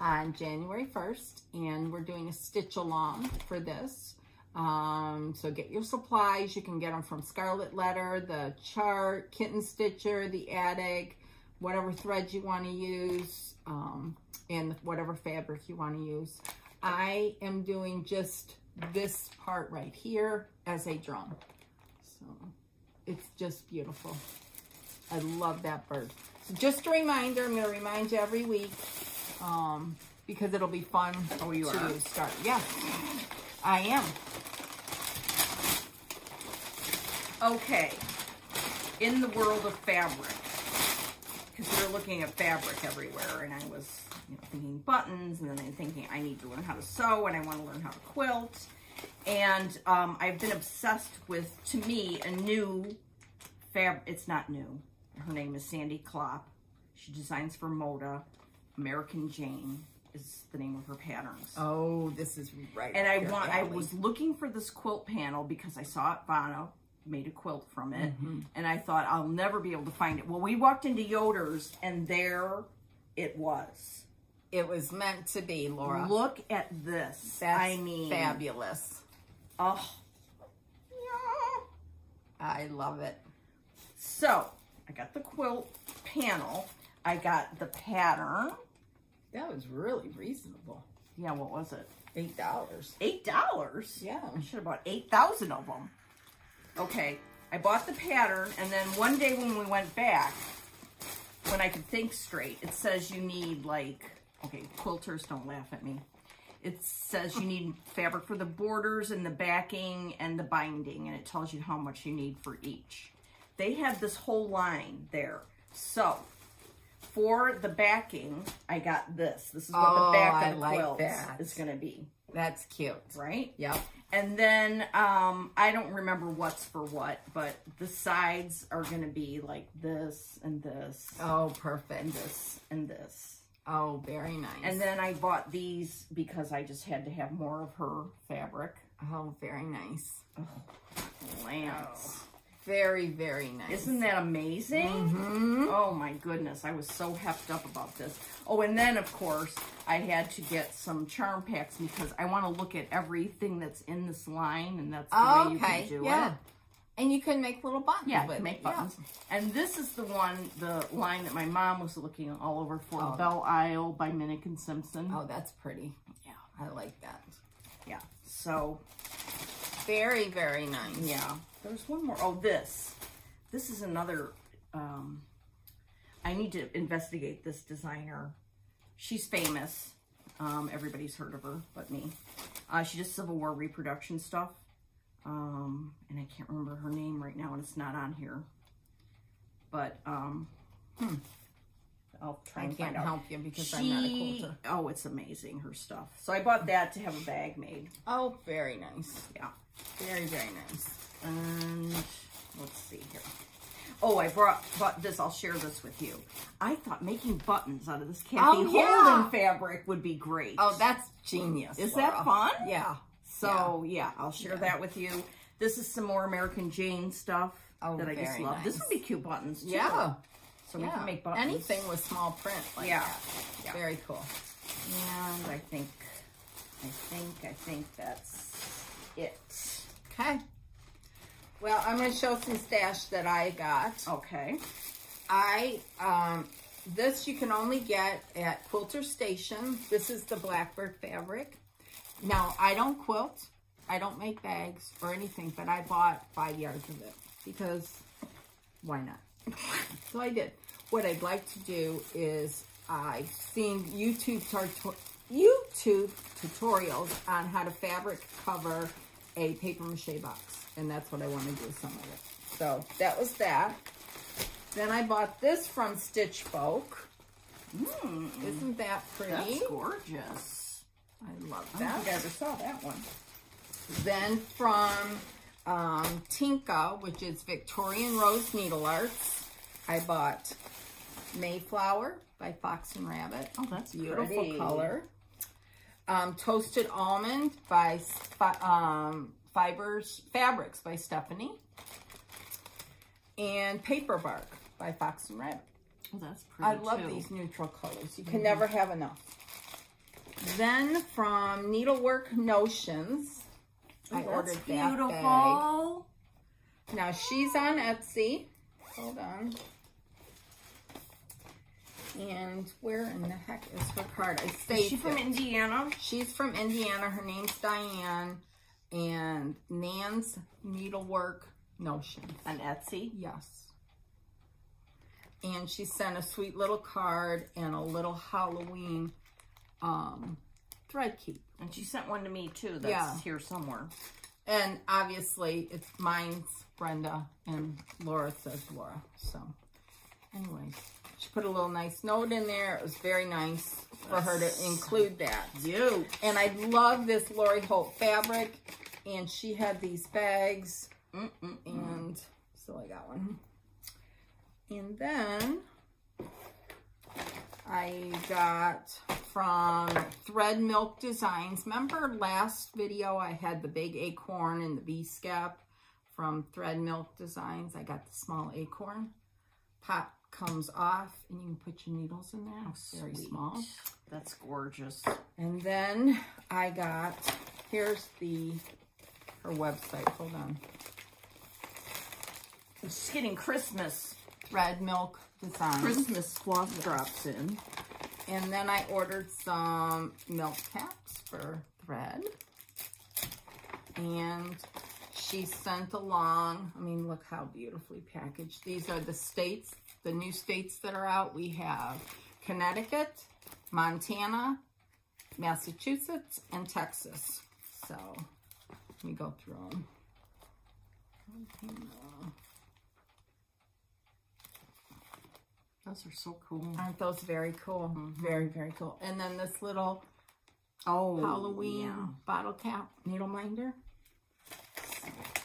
On January 1st. And we're doing a stitch along for this. Um, so get your supplies. You can get them from Scarlet Letter, the chart, Kitten Stitcher, the Attic, whatever thread you want to use, um, and whatever fabric you want to use. I am doing just this part right here as a drum. So it's just beautiful. I love that bird. So just a reminder, I'm going to remind you every week um, because it'll be fun Oh, you to are? start. Yes, I am. Okay, in the world of fabric, because we were looking at fabric everywhere, and I was you know, thinking buttons, and then I'm thinking I need to learn how to sew, and I want to learn how to quilt. And um, I've been obsessed with, to me, a new fab. It's not new. Her name is Sandy Klop. She designs for Moda. American Jane is the name of her patterns. Oh, this is right. And I want I was looking for this quilt panel because I saw it Vana made a quilt from it Mm-hmm. and I thought I'll never be able to find it. Well, we walked into Yoder's and there it was. It was meant to be, Laura. Look at this. That's I mean fabulous. Oh. Yeah. I love it. So, I got the quilt panel. I got the pattern. That was really reasonable. Yeah, what was it? Eight dollars. Eight dollars? Yeah. I should have bought 8,000 of them. Okay, I bought the pattern, and then one day when we went back, when I could think straight, it says you need like, okay, quilters don't laugh at me. It says you need fabric for the borders and the backing and the binding, and it tells you how much you need for each. They have this whole line there. So, for the backing, I got this. This is what Oh, the back of the like quilt that. is going to be, That's cute. right? Yep. And then um, I don't remember what's for what, but the sides are going to be like this and this Oh, perfect. and this and this. Oh, very nice. And then I bought these because I just had to have more of her fabric. oh, very nice. Lance. Very, very nice. Isn't that amazing? hmm Oh my goodness, I was so hepped up about this. Oh, and then of course, I had to get some charm packs because I want to look at everything that's in this line, and that's the way you Okay. can do Yeah. it. And you can make little buttons Yeah, with make it. Yeah. buttons. And this is the one, the line that my mom was looking all over for, Oh. Belle Isle by Minick and Simpson. Oh, that's pretty. Yeah. I like that. Yeah. So, Very, very nice. yeah. There's one more. Oh, this. This is another, um, I need to investigate this designer. She's famous. Um, everybody's heard of her, but me. Uh, she does Civil War reproduction stuff. Um, and I can't remember her name right now, and it's not on here. But, um, hmm. I'll try I and can't help you because I'm not a She- quilter. Oh, it's amazing, her stuff. So I bought that to have a bag made. Oh, very nice. Yeah. Very, very nice. And let's see here. Oh, I brought bought this. I'll share this with you. I thought making buttons out of this Kathy Oh, yeah. Holden fabric would be great. Oh, that's genius. Is Laura. that fun? Yeah. so yeah, I'll share Yeah. that with you. This is some more American Jane stuff Oh, that I just love. This would be cute buttons too. Yeah. So we yeah. can make buttons. Anything with small print like Yeah. that. Yeah. Very cool. And I think, I think, I think that's it. Okay. Well, I'm going to show some stash that I got. Okay. I, um, this you can only get at Quilter Station. This is the Blackbird fabric. Now, I don't quilt. I don't make bags or anything, but I bought five yards of it because why not? so I did. What I'd like to do is I've seen YouTube YouTube tutorials on how to fabric cover a paper mache box. And that's what I want to do with some of it. So that was that. Then I bought this from Stitch Folk. Mm, Isn't that pretty? that's gorgeous. I love I don't that. think I ever saw that one. Then from um, Tinka, which is Victorian Rose Needle Arts, I bought Mayflower by Fox and Rabbit. Oh, that's Beautiful pretty. color. Um, Toasted Almond by um, Fibers Fabrics by Stephanie. And Paper Bark by Fox and Rabbit. Oh, that's pretty I love too. these neutral colors. You can never have enough. Then from Needlework Notions, I Oh, ordered that's that beautiful. bag. Now she's on Etsy. Hold on. And where in the heck is her card? I Is she from it. Indiana? She's from Indiana. Her name's Diane. And Nan's Needlework Notions. On Etsy? Yes. And she sent a sweet little card and a little Halloween um, thread key. And she sent one to me too. That's Yeah. here somewhere. And obviously, it's mine's Brenda and Laura says Laura. So, anyways, she put a little nice note in there. It was very nice for her to include that. You. And I love this Lori Holt fabric. And she had these bags. Mm-mm. And so I got one. And then I got from Thread Milk Designs. Remember last video I had the big acorn and the bee skep from Thread Milk Designs. I got the small acorn. Pop comes off and you can put your needles in there. It's very Sweet. small. That's gorgeous. And then I got, here's the, her website, hold on. just getting Christmas thread milk design. Christmas floss drops in. And then I ordered some milk caps for thread. And she sent along, I mean, look how beautifully packaged. These are the states, the new states that are out. We have Connecticut, Montana, Massachusetts, and Texas. So, let me go through them. Those are so cool. Aren't those very cool? Mm-hmm. Very, very cool. And then this little Oh, Halloween yeah. bottle cap needle minder.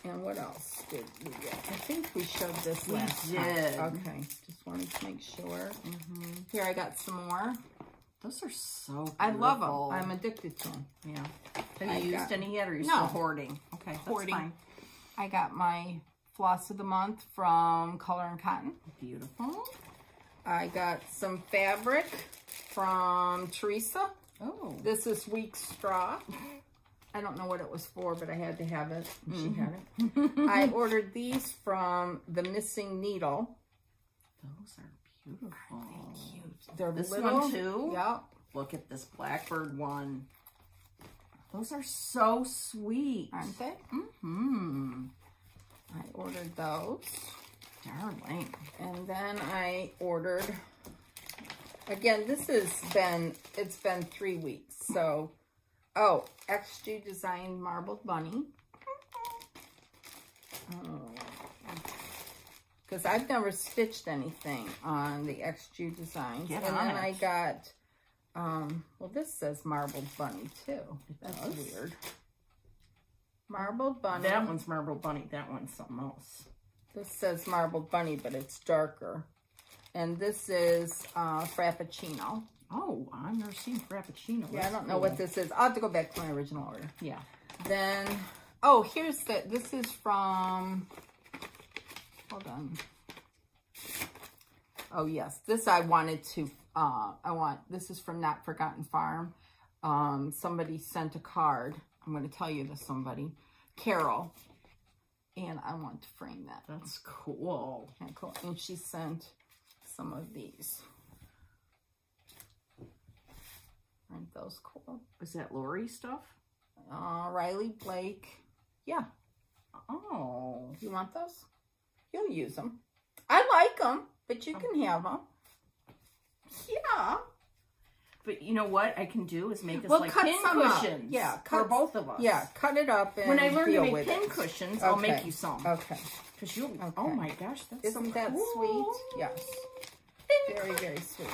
And what else did we get? I think we showed this We last did. time. Okay, just wanted to make sure. Mm-hmm. Here, I got some more. Those are so beautiful. I love them. I'm addicted to them. Yeah. Have I you used got- any yet, or are you No. still hoarding? Okay, that's Hoarding. fine. I got my floss of the month from Color and Cotton. Beautiful. I got some fabric from Teresa. Oh. This is weak straw. I don't know what it was for, but I had to have it. She had it. I ordered these from the Missing Needle. Those are beautiful. Cute. They're This little. one too? Yep. Look at this blackbird one. Those are so sweet. Aren't they? Mm-hmm. I ordered those. Darling. And then I ordered, again, this has been, it's been three weeks. So, oh, XG Design Marbled Bunny. Because I've never stitched anything on the XG Designs. Get and then it. I got, um, well, this says Marbled Bunny too. That's weird. Marbled Bunny. That one's Marble Bunny. That one's something else. This says marbled bunny, but it's darker. And this is uh, Frappuccino. Oh, I've never seen Frappuccino. Yeah, I don't know cool. what this is. I'll have to go back to my original order. Yeah. Then, oh, here's the, this is from, hold on. Oh, yes, this I wanted to, uh, I want, this is from Not Forgotten Farm. Um, somebody sent a card. I'm going to tell you this, somebody. Carol. And I want to frame that. That's cool. Cool. And she sent some of these. Aren't those cool? Is that Lori stuff? Uh, Riley Blake. Yeah. Oh. You want those? You'll use them. I like them, but you can have them. Yeah. But you know what I can do is make this Well, like cut pin some up. cushions. Yeah, for both of us. Yeah, cut it up and When I learn to make pin it. cushions, I'll make you some. Okay. Cause you. Okay. Oh my gosh, that's Isn't so that sweet? Yes. Very, very sweet.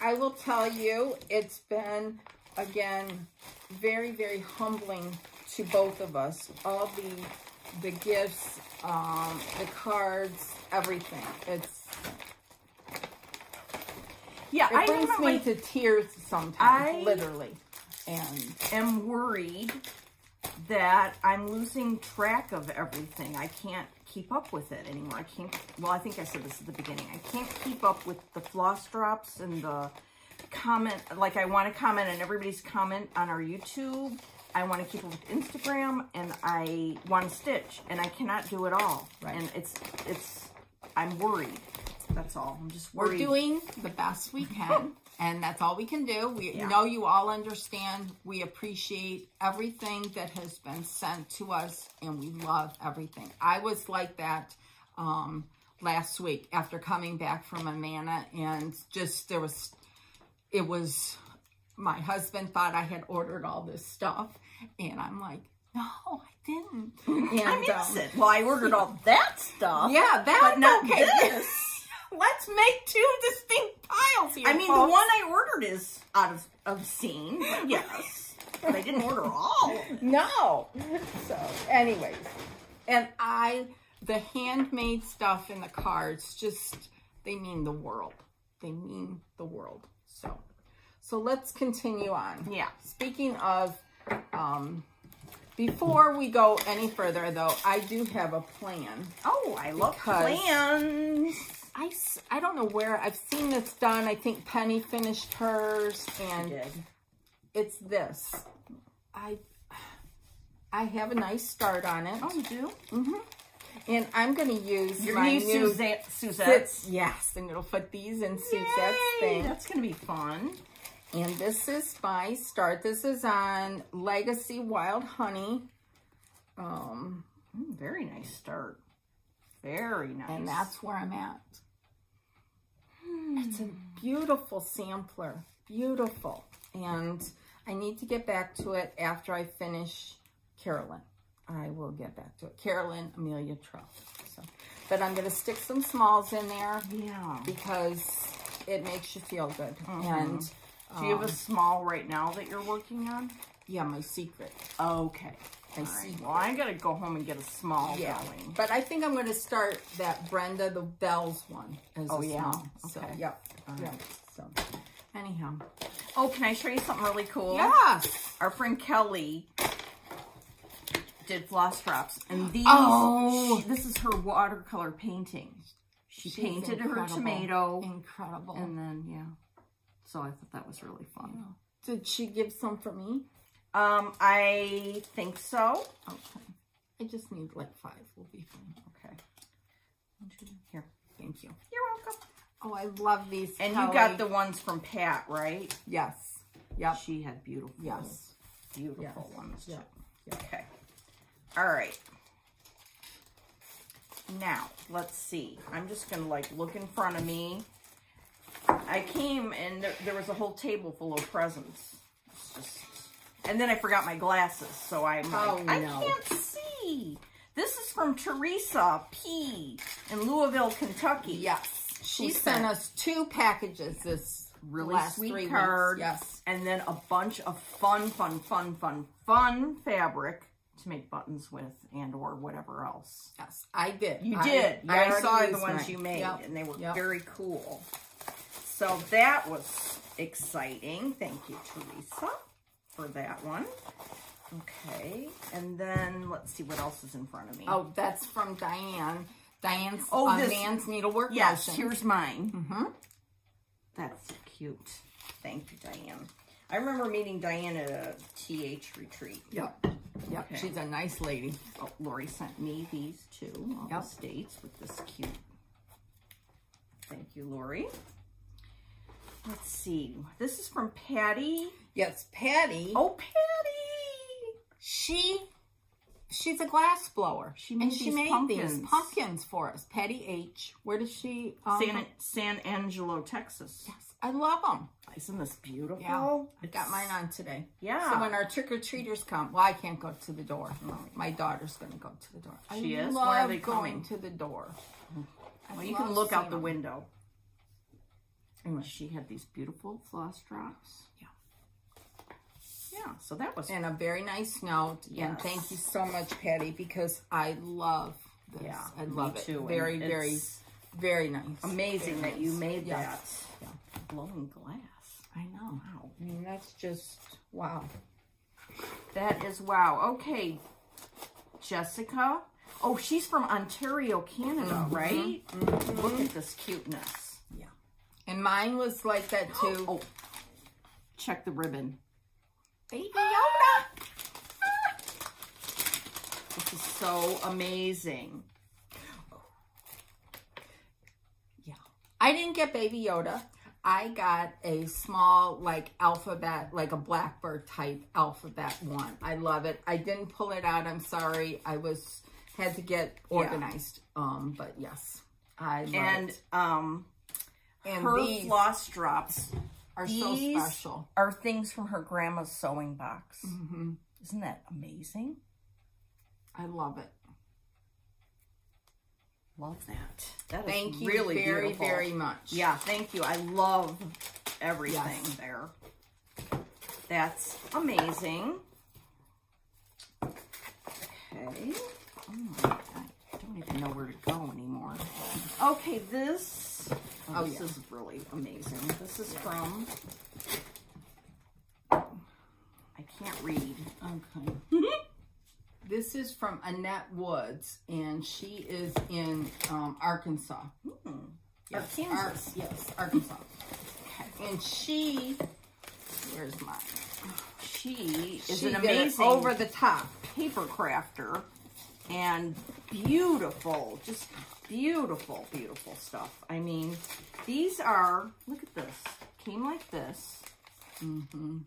I will tell you, it's been, again, very, very humbling to both of us. All the the gifts, um, the cards, everything. It's Yeah, it I brings me like, to tears sometimes, I- literally. And am worried that I'm losing track of everything. I can't keep up with it anymore. I can't. Well, I think I said this at the beginning. I can't keep up with the floss drops and the comment. Like I want to comment on everybody's comment on our YouTube. I want to keep up with Instagram, and I want to stitch, and I cannot do it all. Right. And it's it's. I'm worried. That's all. I'm just worried. we're doing the best we can. And that's all we can do. We Yeah. know you all understand. We appreciate everything that has been sent to us, and we love everything. I was like that um, last week after coming back from Amana, and just there was, it was, my husband thought I had ordered all this stuff, and I'm like, no, I didn't. And I'm um, innocent. Well, I ordered all that stuff. yeah, that but not okay. this. Let's make two distinct piles here. I mean, folks. the one I ordered is out of, of scene, yes. but I didn't order all. No. So, anyways, and I, the handmade stuff in the cards, just they mean the world. They mean the world. So, so let's continue on. Yeah. Speaking of, um, before we go any further, though, I do have a plan. Oh, I love plans. I, I don't know where I've seen this done. I think Penny finished hers, and did. it's this. I I have a nice start on it. Oh, you do? Mm-hmm. And I'm going to use You're my new Suzette, Suzette's. Yes, and it'll to put these in Suzette's Yay, thing. That's gonna be fun. And this is my start. This is on Legacy Wild Honey. Um, Mm, very nice start. Very nice. and that's where I'm at. It's a beautiful sampler. Beautiful. And I need to get back to it after I finish Carolyn. I will get back to it. Carolyn Amelia Truff. So, but I'm going to stick some smalls in there yeah. because it makes you feel good. And Do you have um, a small right now that you're working on? yeah, my secret. Okay. I see. Well, I gotta go home and get a small Yeah, going. but I think I'm going to start that Brenda the Bells one as Oh, a yeah? small. So, Okay. yep, All yep. right. So, anyhow, Oh, can I show you something really cool? yes. Our friend Kelly did floss drops, and these. Oh. she- this is her watercolor painting. She She's painted her tomato, Incredible. and then yeah. So I thought that was really fun. Did she give some for me? Um, I think so. Okay. I just need like five. We'll be fine. Okay. Here. Thank you. You're welcome. Oh, I love these. And Kelly. you got the ones from Pat, right? yes. Yep. She had beautiful, Yes. beautiful Yes. ones. too. Yep. Okay. All right. Now, let's see. I'm just going to like look in front of me. I came and there, there was a whole table full of presents. It's just, and then I forgot my glasses, so I'm oh, like, Oh, I can't see. This is from Teresa P. in Louisville, Kentucky. Yes. She sent sent? us two packages this really last sweet card. Weeks. Yes. And then a bunch of fun, fun, fun, fun, fun fabric to make buttons with and or whatever else. Yes. I did. You I- did. I, already saw the ones mine. you made Yep. and they were Yep. very cool. So that was exciting. Thank you, Teresa, for that one. Okay. And then let's see what else is in front of me. Oh, that's from Diane. Diane's Oh, uh, this- man's needlework yes. Here's mine. Mm-hmm. That's so cute. Thank you, Diane. I remember meeting Diane at a TH retreat. Yep. Yep. Okay. She's a nice lady. Oh, Lori sent me these two, all Yep. the states with this cute. Thank you, Lori. Let's see. This is from Patty. Yes, Patty. Oh, Patty! She she's a glass blower. She and made she these made pumpkins. these pumpkins for us. Patty H. Where does she? Um, San, San Angelo, Texas. Yes, I love them. Isn't this beautiful? Yeah, I got mine on today. Yeah. So when our trick or treaters come, well, I can't go to the door. My daughter's going to go to the door. She I is? Love When are they going coming? to the door. I Well, you can look out the them. window. Anyway, she had these beautiful floss drops. Yeah. Yeah, so that was And a very nice note. And thank you so much, Patty, because I love this. yeah, I love it. too. and Very, very, very nice. amazing Very that you made Yes. that Yeah. glowing glass. I know. Wow. I mean, that's just wow. That is wow. Okay, Jessica. Oh, she's from Ontario, Canada, Mm-hmm. right? Look at this cuteness. Yeah. And mine was like that too. Oh, check the ribbon. Baby Yoda. This is so amazing. Yeah. I didn't get Baby Yoda. I got a small, like, alphabet, like a Blackbird type alphabet one. I love it. I didn't pull it out. I'm sorry. I was, had to get organized. Um, but yes, I And it. um, And her these floss drops are these so special. are things from her grandma's sewing box. hmm Isn't that amazing? I love it. Love that. That is Thank you really very, beautiful. very much. Yeah, thank you. I love everything Yes. there. That's amazing. Okay. Oh my God. I don't even know where to go anymore. Okay, this. Oh, this yeah. is really amazing. This is from. I can't read. Okay. this is from Annette Woods, and she is in um, Arkansas. Hmm. Yes, Arkansas. Ar- yes, Arkansas. And she, where's mine? She is She an amazing over the top. paper crafter. and beautiful, just beautiful, beautiful stuff. I mean, these are, look at this, came like this. Mm-hmm.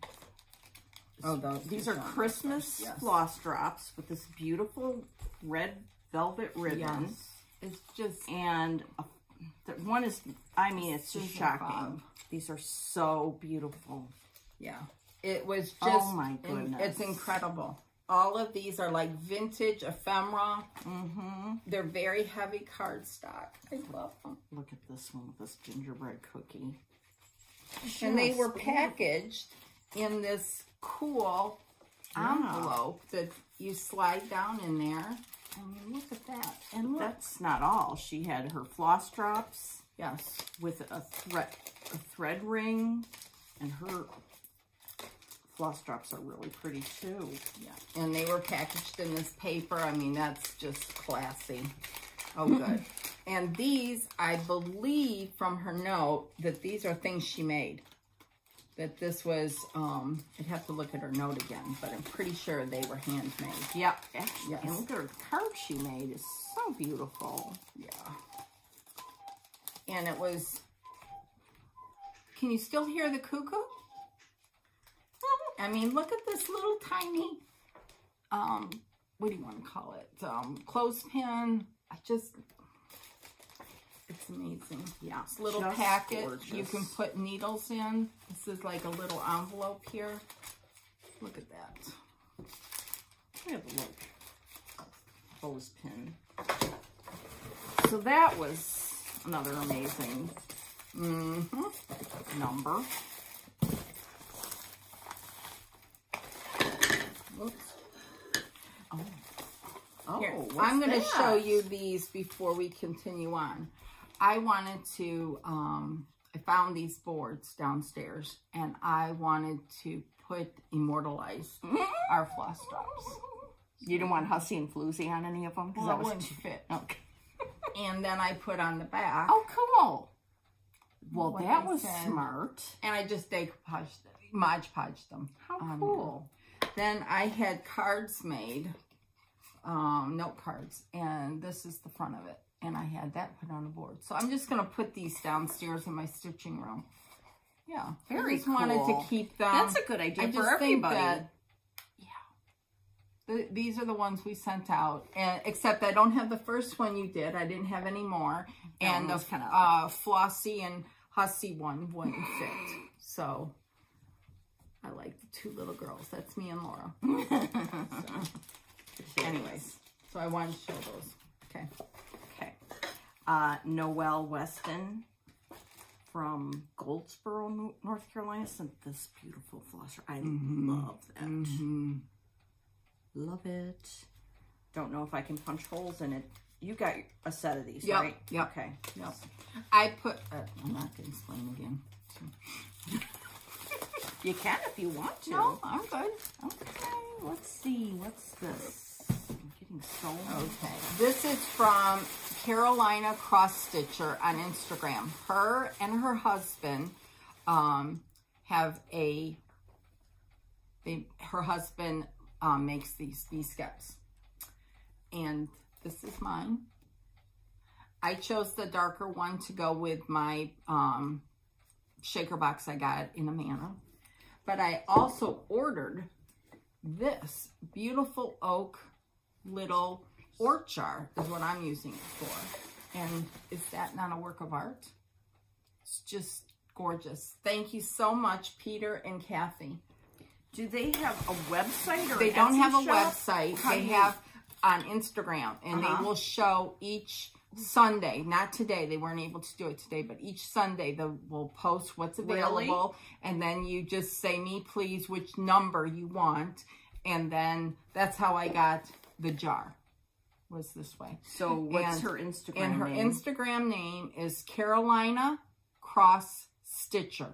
Oh, those These are Christmas Yes. floss drops with this beautiful red velvet ribbon. Yes. It's just And a, one is, I mean, it's just shocking. These are so beautiful. Yeah. It was oh just, Oh my goodness. it's incredible. All of these are like vintage ephemera. Mm-hmm. They're very heavy cardstock. I love them. Look at this one with this gingerbread cookie. And they were packaged in this cool Yeah. envelope that you slide down in there. I mean, look at that. And look. That's not all. She had her floss drops yes. with a thread, a thread ring, and her floss drops are really pretty too. Yeah. And they were packaged in this paper. I mean, that's just classy. Oh, good. and these, I believe from her note, that these are things she made. That this was, um, I'd have to look at her note again, but I'm pretty sure they were handmade. Yep. Actually, Yes. and look at her card she made is so beautiful. Yeah. And it was, can you still hear the cuckoo? I mean, look at this little tiny, um, what do you want to call it? Um, clothespin. I just, it's amazing. Yeah. This little just packet you can put needles in. This is like a little envelope here. Look at that. Have a look. Clothespin. So that was another amazing Mm-hmm. number. Oops. Oh, Here, what's I'm going to show you these before we continue on. I wanted to, um, I found these boards downstairs and I wanted to put immortalize our floss drops. You didn't want Hussy and Floozy on any of them? 'Cause Well, that was wouldn't too- fit. Okay. And then I put on the back Oh, cool. Well, What that was said. smart. and I just decoupaged, Mod Podged them. How on cool. Then I had cards made, um, note cards, and this is the front of it. And I had that put on the board. So I'm just going to put these downstairs in my stitching room. Yeah. Very I just wanted to keep them. That's a good idea I for everybody. that, yeah. The, these are the ones we sent out. And except I don't have the first one you did. I didn't have any more. That and the kinda- uh, Flossie and Hussy one wouldn't fit. So I like the two little girls. That's me and Laura. So, anyways, so I wanted to show those. Okay. Okay. Uh, Noelle Weston from Goldsboro, North Carolina sent this beautiful flosser. I love that. Mm-hmm. Love it. Don't know if I can punch holes in it. You got a set of these, Yep, right? yep. Okay. Yep. I put, uh, I'm not going to explain again. You can if you want to. No, I'm good. Okay. Let's see. What's this? I'm getting so. Okay. This is from Carolina Cross Stitcher on Instagram. Her and her husband um, have a, they, her husband um, makes these these biscuits. And this is mine. I chose the darker one to go with my um, shaker box I got in Amana. But I also ordered this beautiful oak little orchard is what I'm using it for. And is that not a work of art? It's just gorgeous. Thank you so much, Peter and Kathy. Do they have a website or They don't have a website. How They have on Instagram, and Uh-huh. they will show each Sunday. Not today; they weren't able to do it today, but each Sunday they will post what's Really? available, and then you just say "me, please," which number you want, and then that's how I got the jar. Was this way. So what's And- her Instagram And her name? Instagram name is Carolina Cross Stitcher.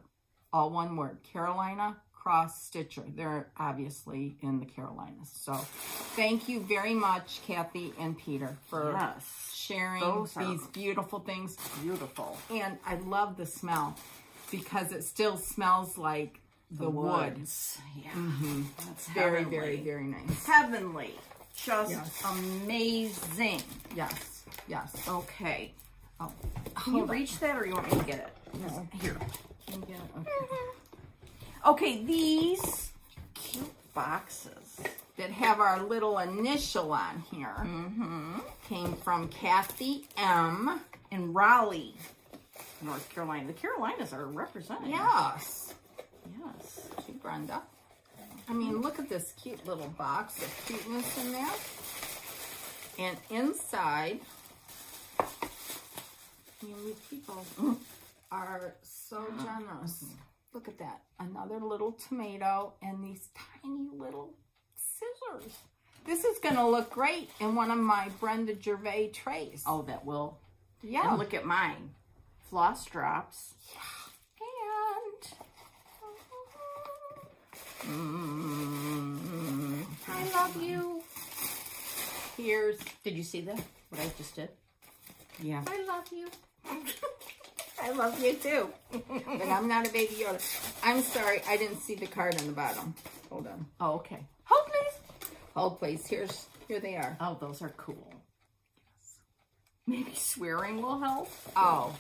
All one word. Carolina Cross Stitcher. They're obviously in the Carolinas. So thank you very much, Kathy and Peter, for yes. sharing Those these beautiful things. Beautiful. And I love the smell because it still smells like the, wood. woods. Yeah. Mhm. That's Very, heavenly. very, very nice. heavenly. just Yes. amazing. Yes, yes. Okay. Oh, Can you hold on. reach that or you want me to get it? No. Here. Can you get it? Okay. Okay, these cute boxes. That have our little initial on here Mm-hmm. came from Kathy M. In Raleigh, North Carolina. The Carolinas are represented. Yes. Yes. See, Brenda. I mean, look at this cute little box of cuteness in there. And inside, these people are so generous. Look at that. Another little tomato and these tiny little scissors. This is going to look great in one of my Brenda Gervais trays. Oh, that will. yeah. And look at mine. Floss drops. And mm, I love you. Here's, did you see that? What I just did? yeah. I love you. I love you too. but I'm not a baby Yoda. I'm sorry, I didn't see the card on the bottom. Hold on. Oh, okay. Hold please. Hold please. Here's here they are. Oh, those are cool. Maybe swearing will help. Oh.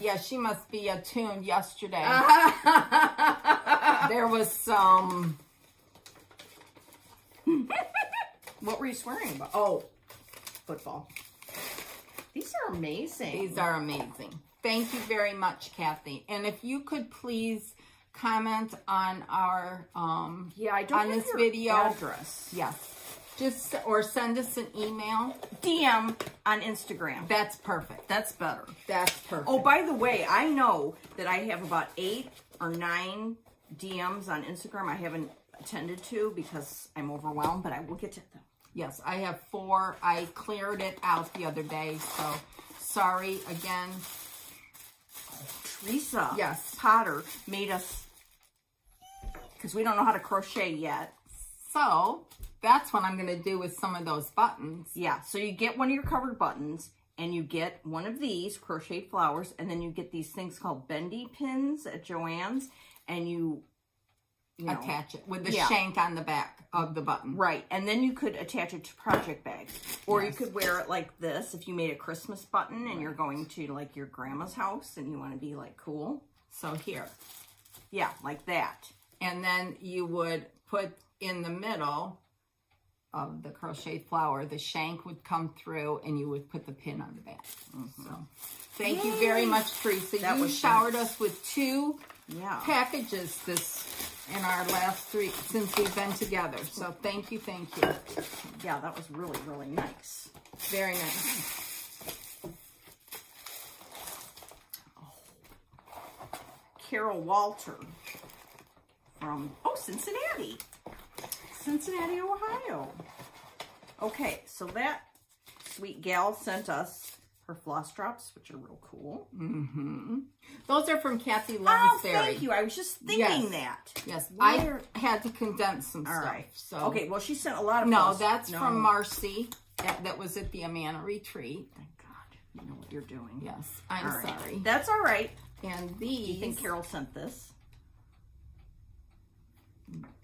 Yeah, she must be attuned yesterday. there was some What were you swearing about? Oh, football. These are amazing. these are amazing. Thank you very much, Kathy. And if you could please comment on our um yeah, I don't on this your video. address. yes. Just or send us an email. DM on Instagram. That's perfect. That's better. That's perfect. Oh, by the way, I know that I have about eight or nine DMs on Instagram I haven't attended to because I'm overwhelmed, but I will get to them. Yes, I have four. I cleared it out the other day, so sorry again. Teresa Yes. Potter made us, because we don't know how to crochet yet. So that's what I'm going to do with some of those buttons. Yeah, so you get one of your covered buttons and you get one of these crocheted flowers and then you get these things called bendy pins at Joann's and you, you know, Attach it with the Yeah. shank on the back of the button. Right, and then you could attach it to project bags. Or Yes. you could wear it like this if you made a Christmas button and you're going to like your grandma's house and you want to be like cool. So here. Yeah, like that. And then you would put in the middle of the crochet flower, the shank would come through and you would put the pin on the back. Mm-hmm. So thank you very much, Teresa. That you was showered nice. us with two Yeah. packages this in our last three since we've been together. So thank you, thank you. Yeah, that was really, really nice. Very nice. Oh. Carol Walter from, oh, Cincinnati. Cincinnati, Ohio. Okay, so that sweet gal sent us her floss drops, which are real cool. hmm Those are from Kathy Oh, Lensberry. thank you. I was just thinking Yes. that. Yes, Where- I had to condense some All stuff. right. So Okay, well, she sent a lot of no, that's No. from Marcy. That, that was at the Amana retreat. Thank God. You know what you're doing. Yes, I'm All right. sorry. That's all right. And these. Do you think Carol sent this?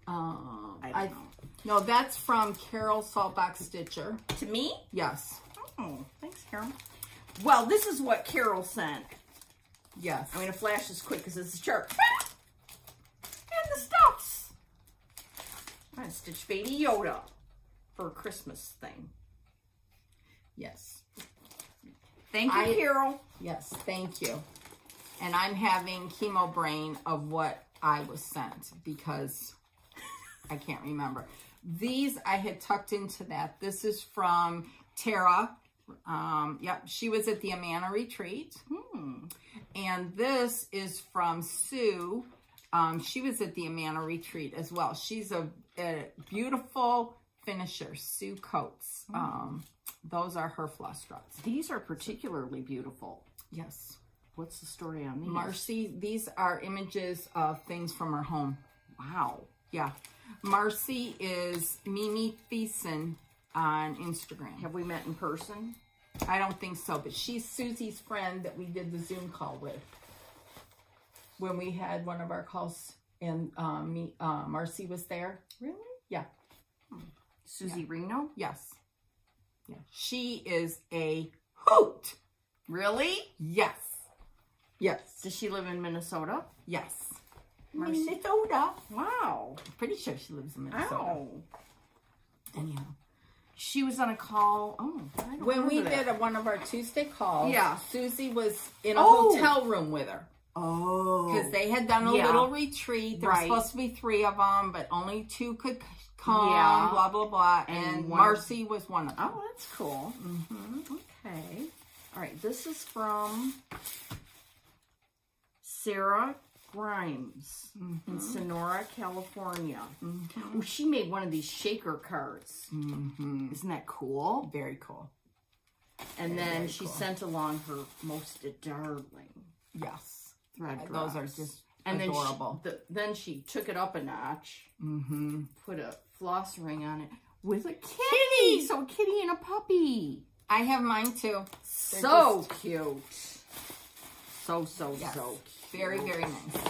um, I don't I, know. no, that's from Carol Saltbox Stitcher. To me? Yes, Oh, thanks, Carol. Well, this is what Carol sent. yes. I'm going to flash this quick because this is sharp. And the stuffs. I'm going to stitch Baby Yoda for a Christmas thing. yes, Thank you, I- Carol. yes. Thank you. And I'm having chemo brain of what I was sent because I can't remember. These I had tucked into that. This is from Tara. Um, yep, she was at the Amana retreat. Hmm. And this is from Sue. Um, she was at the Amana retreat as well. She's a, a beautiful finisher, Sue Coates. Um, those are her floss drops. These are particularly beautiful. Yes. What's the story on these? Marcy, these are images of things from her home. Wow. Yeah. Marcy is Mimi Thiessen on Instagram. Have we met in person? I don't think so, but she's Susie's friend that we did the Zoom call with. When we had one of our calls and um, me, uh, Marcy was there. Really? Yeah. Susie Reno. Yes. Yeah. She is a hoot. Really? Yes. Yes. Does she live in Minnesota? Yes. Mercy. Minnesota. Wow. Pretty sure she lives in Minnesota. Ow. Anyhow. She was on a call. Oh, I don't When we remember did a, one of our Tuesday calls, Yeah. Susie was in a Oh. hotel room with her. Oh. Because they had done a Yeah. little retreat. There were Right. supposed to be three of them, but only two could come, Yeah. blah, blah, blah. And And, Marcy was one of them. Oh, that's cool. Mm-hmm. Okay. All right. This is from Sarah Grimes in Sonora, California. Oh, she made one of these shaker cards. Mm-hmm. Isn't that cool? Very cool. And Very, then very she cool. sent along her most darling Yes. thread Those are just and adorable. Then she, the, then she took it up a notch, mm-hmm. put a floss ring on it with a kitty. So a kitty and a puppy. I have mine too. They're So cute. So, so, Yes. so cute. Very, very nice.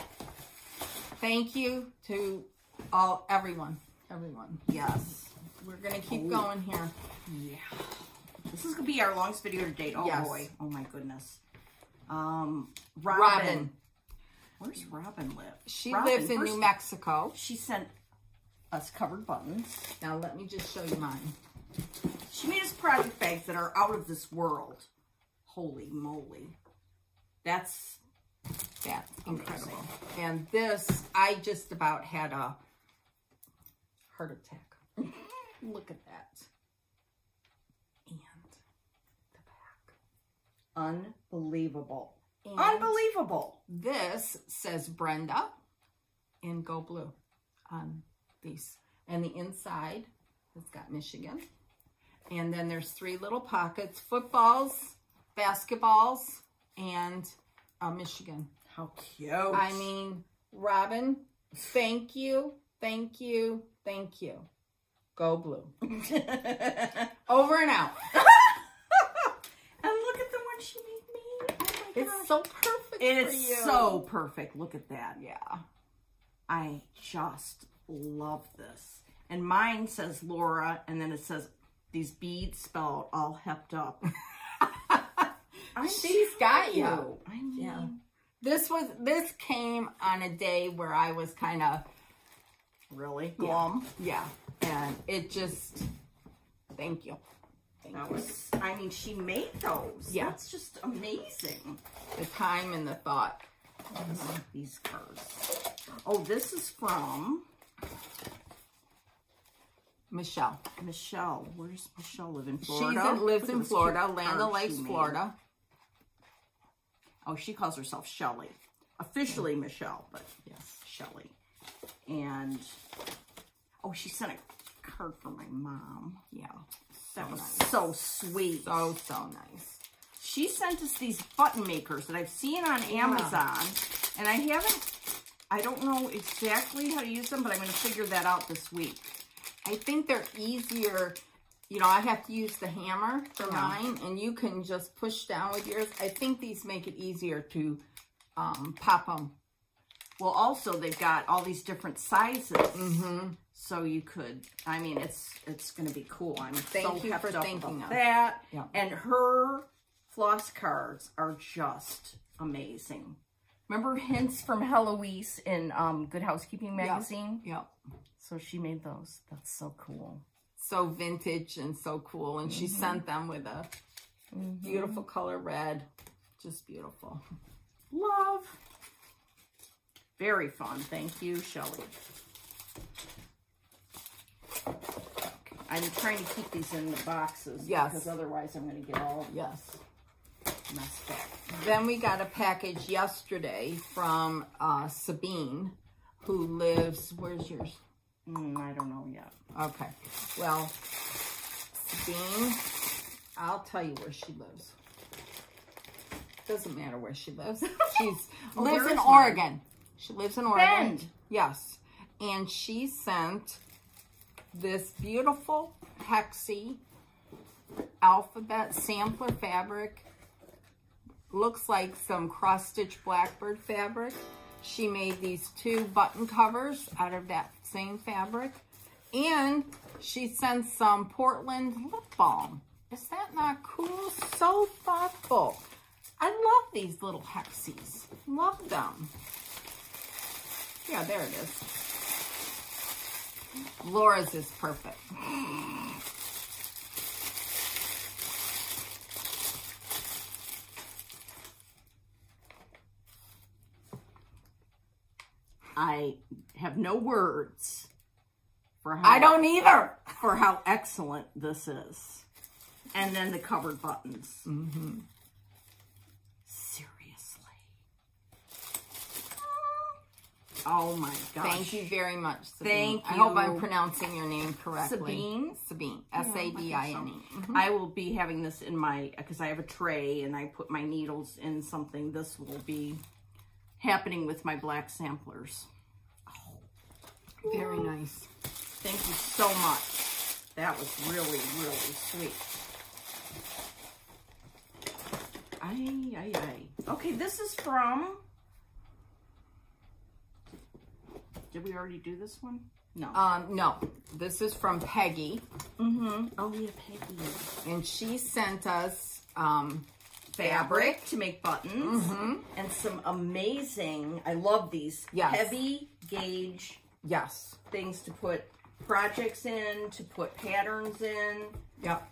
Thank you to all everyone. Everyone. Yes. We're gonna keep Oh. going here. Yeah. This is going to be our longest video to date. Oh, Yes. boy. Oh, my goodness. Um, Robin. Robin. Where's Robin live? She Robin, lives in New Mexico. She sent us covered buttons. Now let me just show you mine. She made us project bags that are out of this world. Holy moly. That's That's incredible. And this, I just about had a heart attack. Look at that. And the back. unbelievable. And Unbelievable. This says Brenda in Go Blue on these. And the inside has got Michigan. And then there's three little pockets, footballs, basketballs, and uh, Michigan. How cute. I mean, Robin, thank you, thank you, thank you. Go Blue. Over and out. and look at the one she made me. Oh my It's gosh. so perfect It's you. so perfect. Look at that. Yeah. I just love this. And mine says Laura, and then it says these beads spelled all hepped up. I She's got you. I mean, Yeah. This was this came on a day where I was kind of really Yeah. glum. yeah, and it just thank you. Thank That you. was. I mean, she made those. Yeah. That's just amazing. the time and the thought. These cards. Oh, this is from Michelle. Michelle. Where's Michelle live in Florida? She lives in Florida, Land Lakes. Florida. Oh, she calls herself Shelly. Officially mm. Michelle, but Yes. Shelly. And oh, she sent a card for my mom. Yeah. That So was nice. so sweet. So so nice. She sent us these button makers that I've seen on Amazon, and I haven't. I don't know exactly how to use them, but I'm going to figure that out this week. I think they're easier. You know, I have to use the hammer for Yeah. mine, and you can just push down with yours. I think these make it easier to um, pop them. Well, also they've got all these different sizes, Mm-hmm. so you could. I mean, it's it's going to be cool. I'm Thank so you for thinking of- that. Yeah. And her floss cards are just amazing. Remember hints from Heloise in um, Good Housekeeping magazine? Yeah. Yep. So she made those. That's so cool. So vintage and so cool. And she Mm-hmm. sent them with a beautiful color red. Just beautiful. Love. Very fun. Thank you, Shelly. I'm trying to keep these in the boxes Yes. because otherwise I'm going to get all Yes. messed up. Then we got a package yesterday from uh, Sabine, who lives, where's yours? Mm, I don't know yet. Okay. Well, Sabine, I'll tell you where she lives. Doesn't matter where she lives. She's Oh, lives in? Oregon. She lives in Oregon. Bend. Yes. And she sent this beautiful hexie alphabet sampler fabric. Looks like some cross-stitch blackbird fabric. She made these two button covers out of that same fabric. And She sent some Portland lip balm. Is that not cool? So thoughtful. I love these little hexies. Love them. Yeah, there it is. Laura's is perfect. I have no words for how I don't either. for how excellent this is. And then the covered buttons. Mm-hmm. Seriously. Oh my gosh. Thank you very much, Sabine. Thank you. I hope. I'm pronouncing your name correctly. Sabine? Sabine. S-A-B-I-N-E. I will be having this in my, because I have a tray and I put my needles in something. This will be happening with my black samplers. Very nice. Thank you so much. That was really, really sweet. Ay, ay, ay. Okay, this is from... Did we already do this one? No. Um, no, this is from Peggy, mm-hmm. Oh, yeah, Peggy. and she sent us um, Fabric to make buttons. And some amazing, I love these, Yes. heavy gauge yes, things to put projects in, to put patterns in. yep.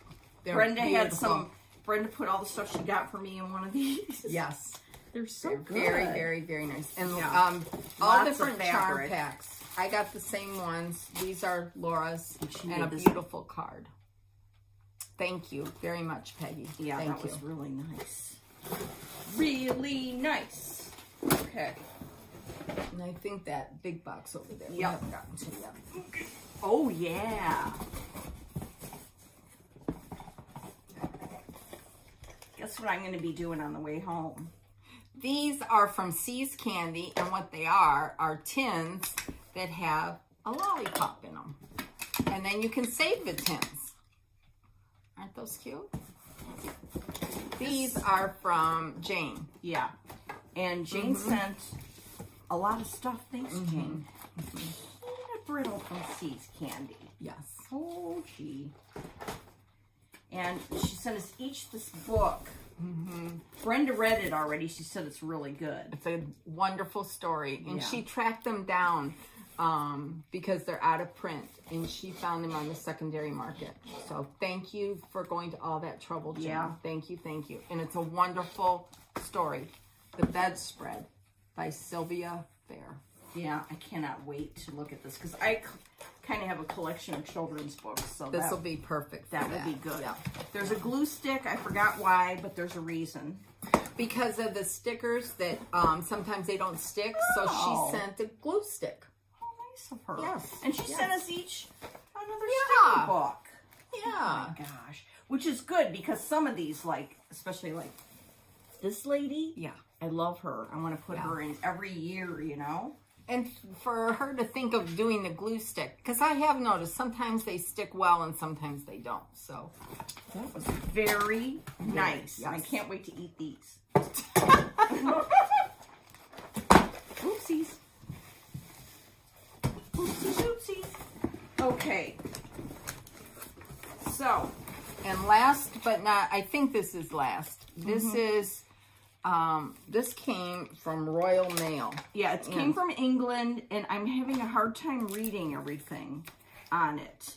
They're Brenda had some. Brenda put all the stuff she got for me in one of these. Yes, they're so they're good. very, very, very nice. And Yeah. um, all Lots different charm fabric. packs. I got the same ones. These are Laura's, And she and a this- beautiful card. Thank you very much, Peggy. Yeah, Thank that you. was really nice. Really nice. Okay. And I think that big box over there. we Yep. haven't gotten to yet. Oh yeah. Guess what I'm going to be doing on the way home? These are from See's Candy, and what they are are tins that have a lollipop in them. And then you can save the tins. Aren't those cute? These are from Jane. Yeah. And Jane mm-hmm. sent a lot of stuff. Thanks, mm-hmm. Jane. Mm-hmm. Peanut brittle from See's Candy. Yes. Oh, gee. And she sent us each this book. Brenda read it already. She said it's really good. It's a wonderful story. And Yeah. she tracked them down um, because they're out of print. And she found them on the secondary market. So thank you for going to all that trouble, Jane. Yeah. Thank you, thank you. And it's a wonderful story. The Bedspread by Sylvia Fair. Yeah, I cannot wait to look at this because I kind of have a collection of children's books. So This will be perfect. that will be good. Yeah. There's a glue stick. I forgot why, but there's a reason. Because of the stickers that um, sometimes they don't stick, so Oh. she sent a glue stick. Of her. Yes, And she sent us each another Yeah. sticker book. Yeah. Oh my gosh. Which is good because some of these, like, especially like this lady, Yeah. I love her. I want to put Yeah. her in every year, you know? And for her to think of doing the glue stick, because I have noticed sometimes they stick well and sometimes they don't. So That was very nice. I can't wait to eat these. Oopsies. Okay. So, And last but not, I think this is last. This is, um, this came from Royal Mail. yeah, it came from England, and I'm having a hard time reading everything on it.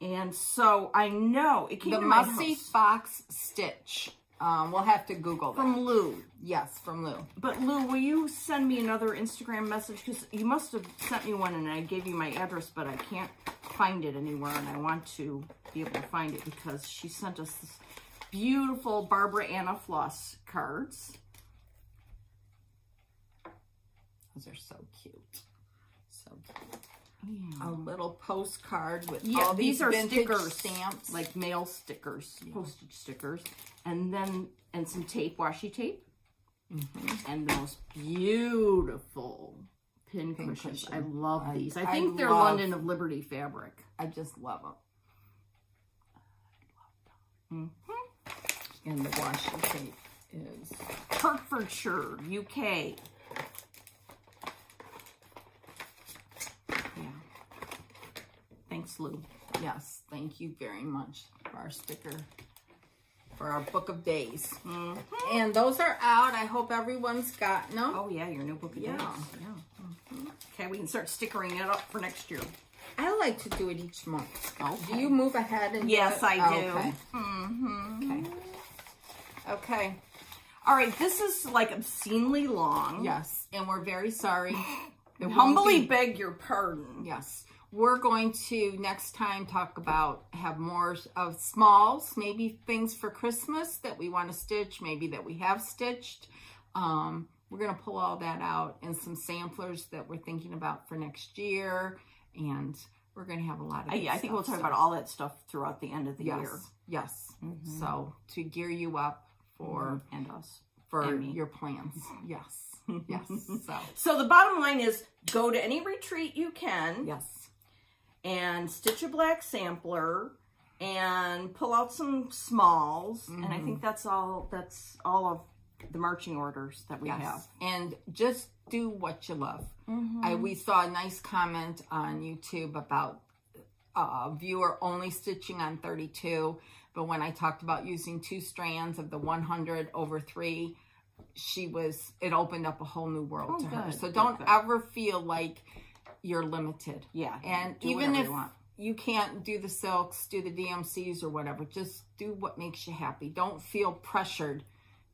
And so I know it came The to my house Fox Stitch. Um, we'll have to Google that. from Lou. yes, from Lou. But Lou, will you send me another Instagram message? Because you must have sent me one and I gave you my address, but I can't find it anywhere. And I want to be able to find it because she sent us this beautiful Barbara Ana Floss cards. Those are so cute. So cute. Yeah. A little postcard with Yeah, all these these, are stickers, stamps. like mail stickers, postage stickers, and then and some tape, washi tape, Mm-hmm. and the most beautiful pin, Pin cushions. cushion. I love I- these. I I think they're love- London of Liberty fabric. I just love them. Mm-hmm. And the washi tape is Hertfordshire, UK. Thanks, Lou. Yes, thank you very much for our sticker, for our book of days. Mhm. And those are out. I hope everyone's gotten them. Oh yeah, your new book of Yeah. days. Yeah. Okay, we can start stickering it up for next year. I like to do it each month. Okay. Do you move ahead and do Yes, it? I do. Okay. Mm-hmm. Okay. Okay. All right, this is like obscenely long. Yes, and we're very sorry. Humbly be- beg your pardon. Yes. We're going to next time talk about have more of smalls, maybe things for Christmas that we want to stitch, maybe that we have stitched. Um, we're going to pull all that out and some samplers that we're thinking about for next year. And we're going to have a lot of I, good I think we'll talk so- about all that stuff throughout the end of the yes, year. Yes. Mhm. So to gear you up for and us. for And your plans. Yes. Yes. so So the bottom line is go to any retreat you can yes. And stitch a black sampler and pull out some smalls. And I think that's all that's all of the marching orders that we Yes. have. And just do what you love. Mm-hmm. I, we saw a nice comment on YouTube about uh, viewer only stitching on 32. But when I talked about using two strands of the 100 over three, she was, it opened up a whole new world Oh, to her. So don't good. ever feel like you're limited. yeah. And even if you you can't do the silks, do the DMCs or whatever, just do what makes you happy. Don't feel pressured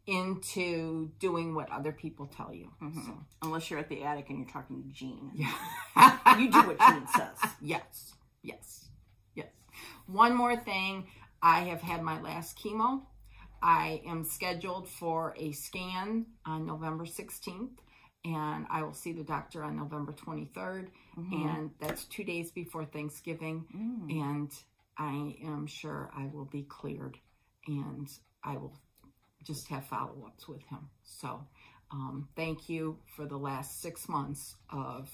into doing what other people tell you. Mhm. So, Unless you're at the attic and you're talking to Jean. yeah. You do what Jean says. Yes, yes, yes. One more thing. I have had my last chemo. I am scheduled for a scan on November 16th, and I will see the doctor on November 23rd, and that's two days before Thanksgiving. Mm. And I am sure I will be cleared, and I will just have follow ups with him. So, um, thank you for the last six months of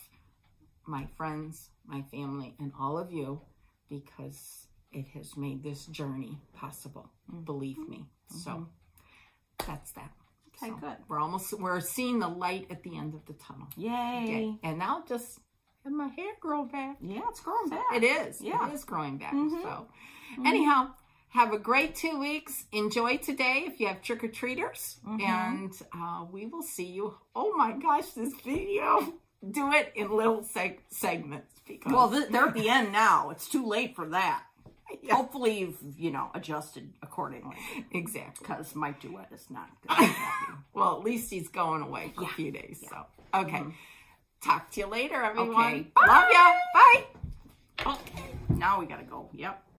my friends, my family, and all of you because it has made this journey possible. Believe me. So that's that. Okay, So good. We're almost we're seeing the light at the end of the tunnel. Yay. Okay. And now just have my hair grow back. Yeah, it's growing back. It is. Yeah. It is growing back. Mhm. So anyhow, have a great two weeks. Enjoy today if you have trick or treaters. Mhm. And uh, we will see you. Oh my gosh, this video. Do it in little seg- segments because Well, th- they're at the end now. It's too late for that. Yeah. Hopefully, you've you know adjusted accordingly exactly. because my duet is not good. Well, at least he's going away for a few days. So okay. Mm-hmm. Talk to you later, everyone. Okay. Love ya. Bye. Oh, now we gotta go. Yep.